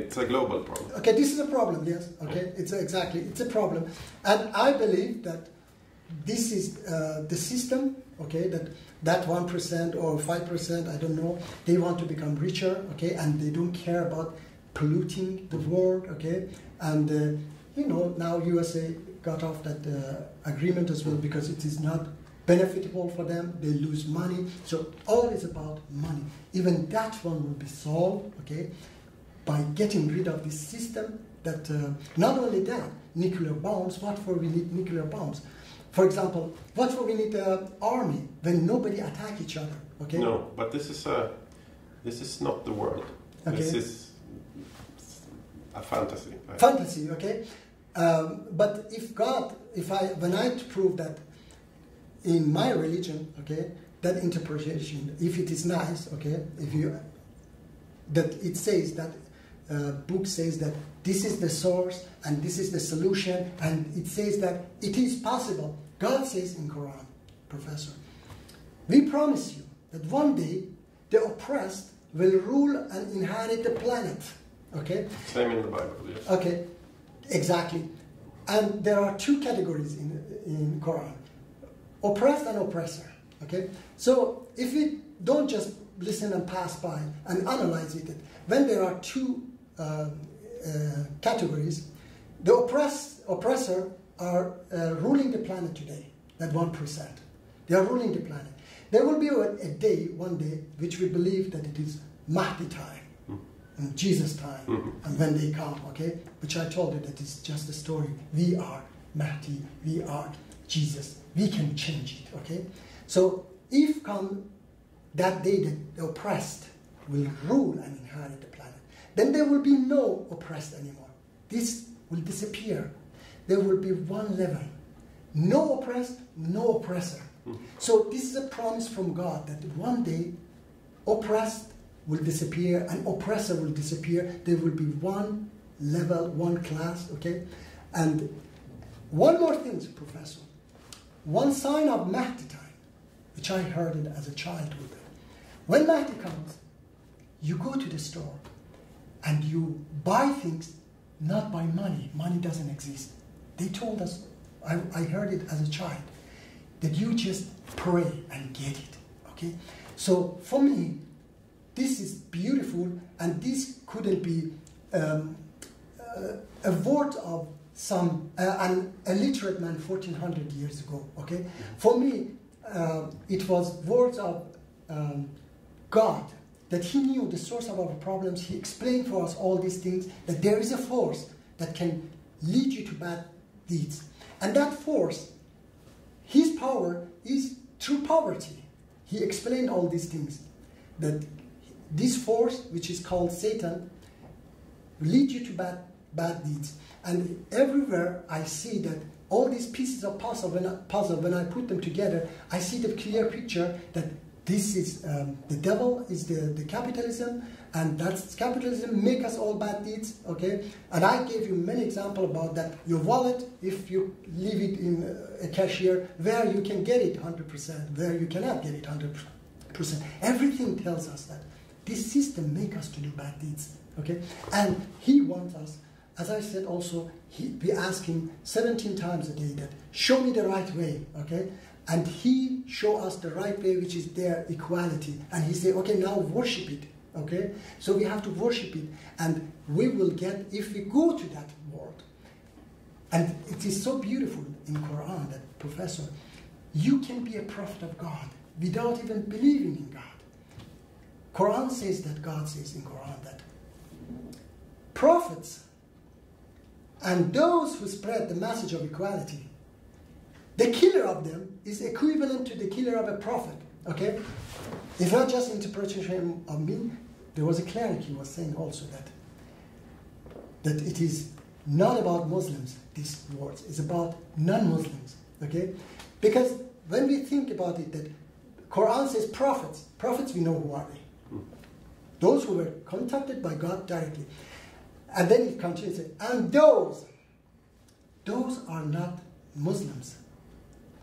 it's a global problem. okay, this is a problem, yes, okay, it's a, exactly, it's a problem, and I believe that this is uh, the system, okay, that that one percent or five percent, I don't know, they want to become richer, okay, and they don't care about polluting the world, okay, and uh, you know now USA got off that uh, agreement as well because it is not benefitable for them. They lose money, so all is about money. Even that one will be solved, okay, by getting rid of this system. That uh, not only that, nuclear bombs. What for we need nuclear bombs? For example, what for we need uh, army when nobody attack each other? Okay. No, but this is a this is not the world. This is a fantasy. Fantasy okay um, but if god if i when i prove that in my religion okay that interpretation if it is nice okay if you that it says that uh, book says that this is the source and this is the solution and it says that it is possible god says in quran professor we promise you that one day the oppressed will rule and inherit the planet Okay? Same in the Bible, yes. Okay, exactly. And there are two categories in in Quran: oppressed and oppressor. Okay, so if we don't just listen and pass by and analyze it, when there are two uh, uh, categories, the oppressed oppressor are uh, ruling the planet today. That one percent, they are ruling the planet. There will be a, a day, one day, which we believe that it is Mahdi time in Jesus' time, Mhm. and when they come, okay? Which I told you that it's just a story. We are Mahdi, we are Jesus. We can change it, okay? So if come that day that the oppressed will rule and inherit the planet, then there will be no oppressed anymore. This will disappear. There will be one level. No oppressed, no oppressor. Mm-hmm. So this is a promise from God that one day oppressed will disappear and oppressor will disappear. There will be one level, one class, okay? And one more thing, Professor. One sign of Mahdi time, which I heard it as a childhood. When Mahdi comes, you go to the store and you buy things not by money. Money doesn't exist. They told us, I, I heard it as a child, that you just pray and get it. Okay? So for me, this is beautiful, and this couldn't be um, uh, a word of some uh, an illiterate man 1400 years ago. Okay, for me, uh, it was words of um, God that He knew the source of our problems. He explained for us all these things. That there is a force that can lead you to bad deeds, and that force, His power is through poverty. He explained all these things. That this force, which is called Satan, will lead you to bad, bad deeds. And everywhere I see that all these pieces of puzzle when, I, puzzle, when I put them together, I see the clear picture that this is um, the devil is the, the capitalism, and that's capitalism make us all bad deeds. Okay, and I gave you many examples about that. Your wallet, if you leave it in uh, a cashier, where you can get it 100%, where you cannot get it 100%. Everything tells us that this system make us to do bad deeds. Okay, and he wants us. As I said, also he, we ask him 17 times a day that show me the right way. Okay, and he show us the right way, which is their equality. And he say, okay, now worship it. Okay, so we have to worship it, and we will get if we go to that world. And it is so beautiful in Quran that professor, you can be a prophet of God without even believing in God. Quran says that God says in Quran that prophets and those who spread the message of equality, the killer of them is equivalent to the killer of a prophet. Okay? It's not just interpretation of me. There was a cleric who was saying also that that it is not about Muslims, these words, it's about non-Muslims. Okay? Because when we think about it, that Quran says prophets, prophets we know who are they. Hmm. Those who were contacted by God directly. And then it continues, and those, those are not Muslims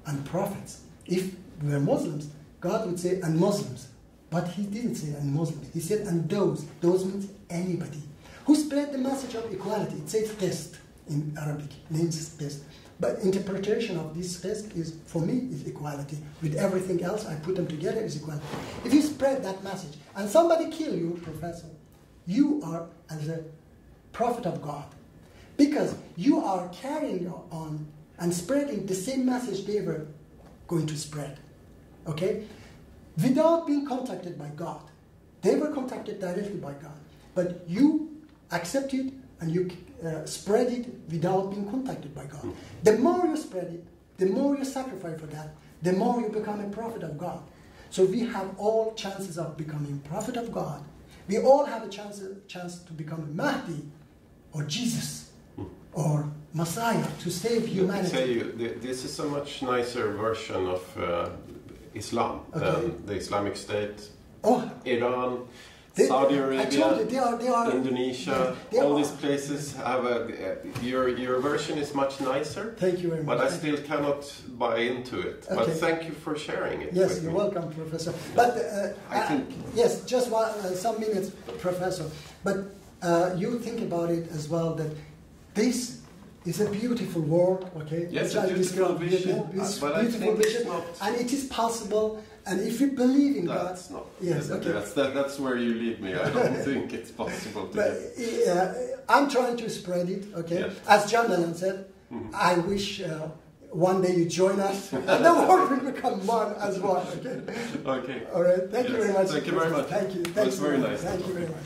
and prophets. If we were Muslims, God would say, and Muslims. But he didn't say, and Muslims. He said, and those. Those means anybody. Who spread the message of equality? It says test in Arabic, means test. But interpretation of this test is, for me, is equality. With everything else, I put them together, is equality. If you spread that message, and somebody kill you, professor, you are as a prophet of God. Because you are carrying on and spreading the same message they were going to spread. Okay? Without being contacted by God. They were contacted directly by God. But you accept it and you uh, spread it without being contacted by God. The more you spread it, the more you sacrifice for that, the more you become a prophet of God. So we have all chances of becoming prophet of God. We all have a chance, chance to become a Mahdi or Jesus or Messiah to save humanity. Say you, this is a much nicer version of uh, Islam Okay. than the Islamic State, Oh, Iran, they- Saudi told you, Arabia, they are, they are, Indonesia. all are- these places have a. Uh, your your version is much nicer, Thank you very much. but I still cannot buy into it. Okay. But thank you for sharing it. Yes, you're me. welcome, Professor. But uh, I uh, think- yes, just one, uh, some minutes, Professor. But uh, you think about it as well that this is a beautiful world, okay? Yes, a I beautiful vision. It's but I beautiful think it's vision, not- and it is possible. And if you believe in God, That's not. Yes, okay. That's, that, that's where you lead me. I don't think it's possible to But uh, I'm trying to spread it, okay? Yes. As John Lennon said, I wish uh, one day you join us and the world will become one as one, okay? Okay. All right, thank you very much. thank you very much. Thank you. Was Thanks very nice. Thank you very much.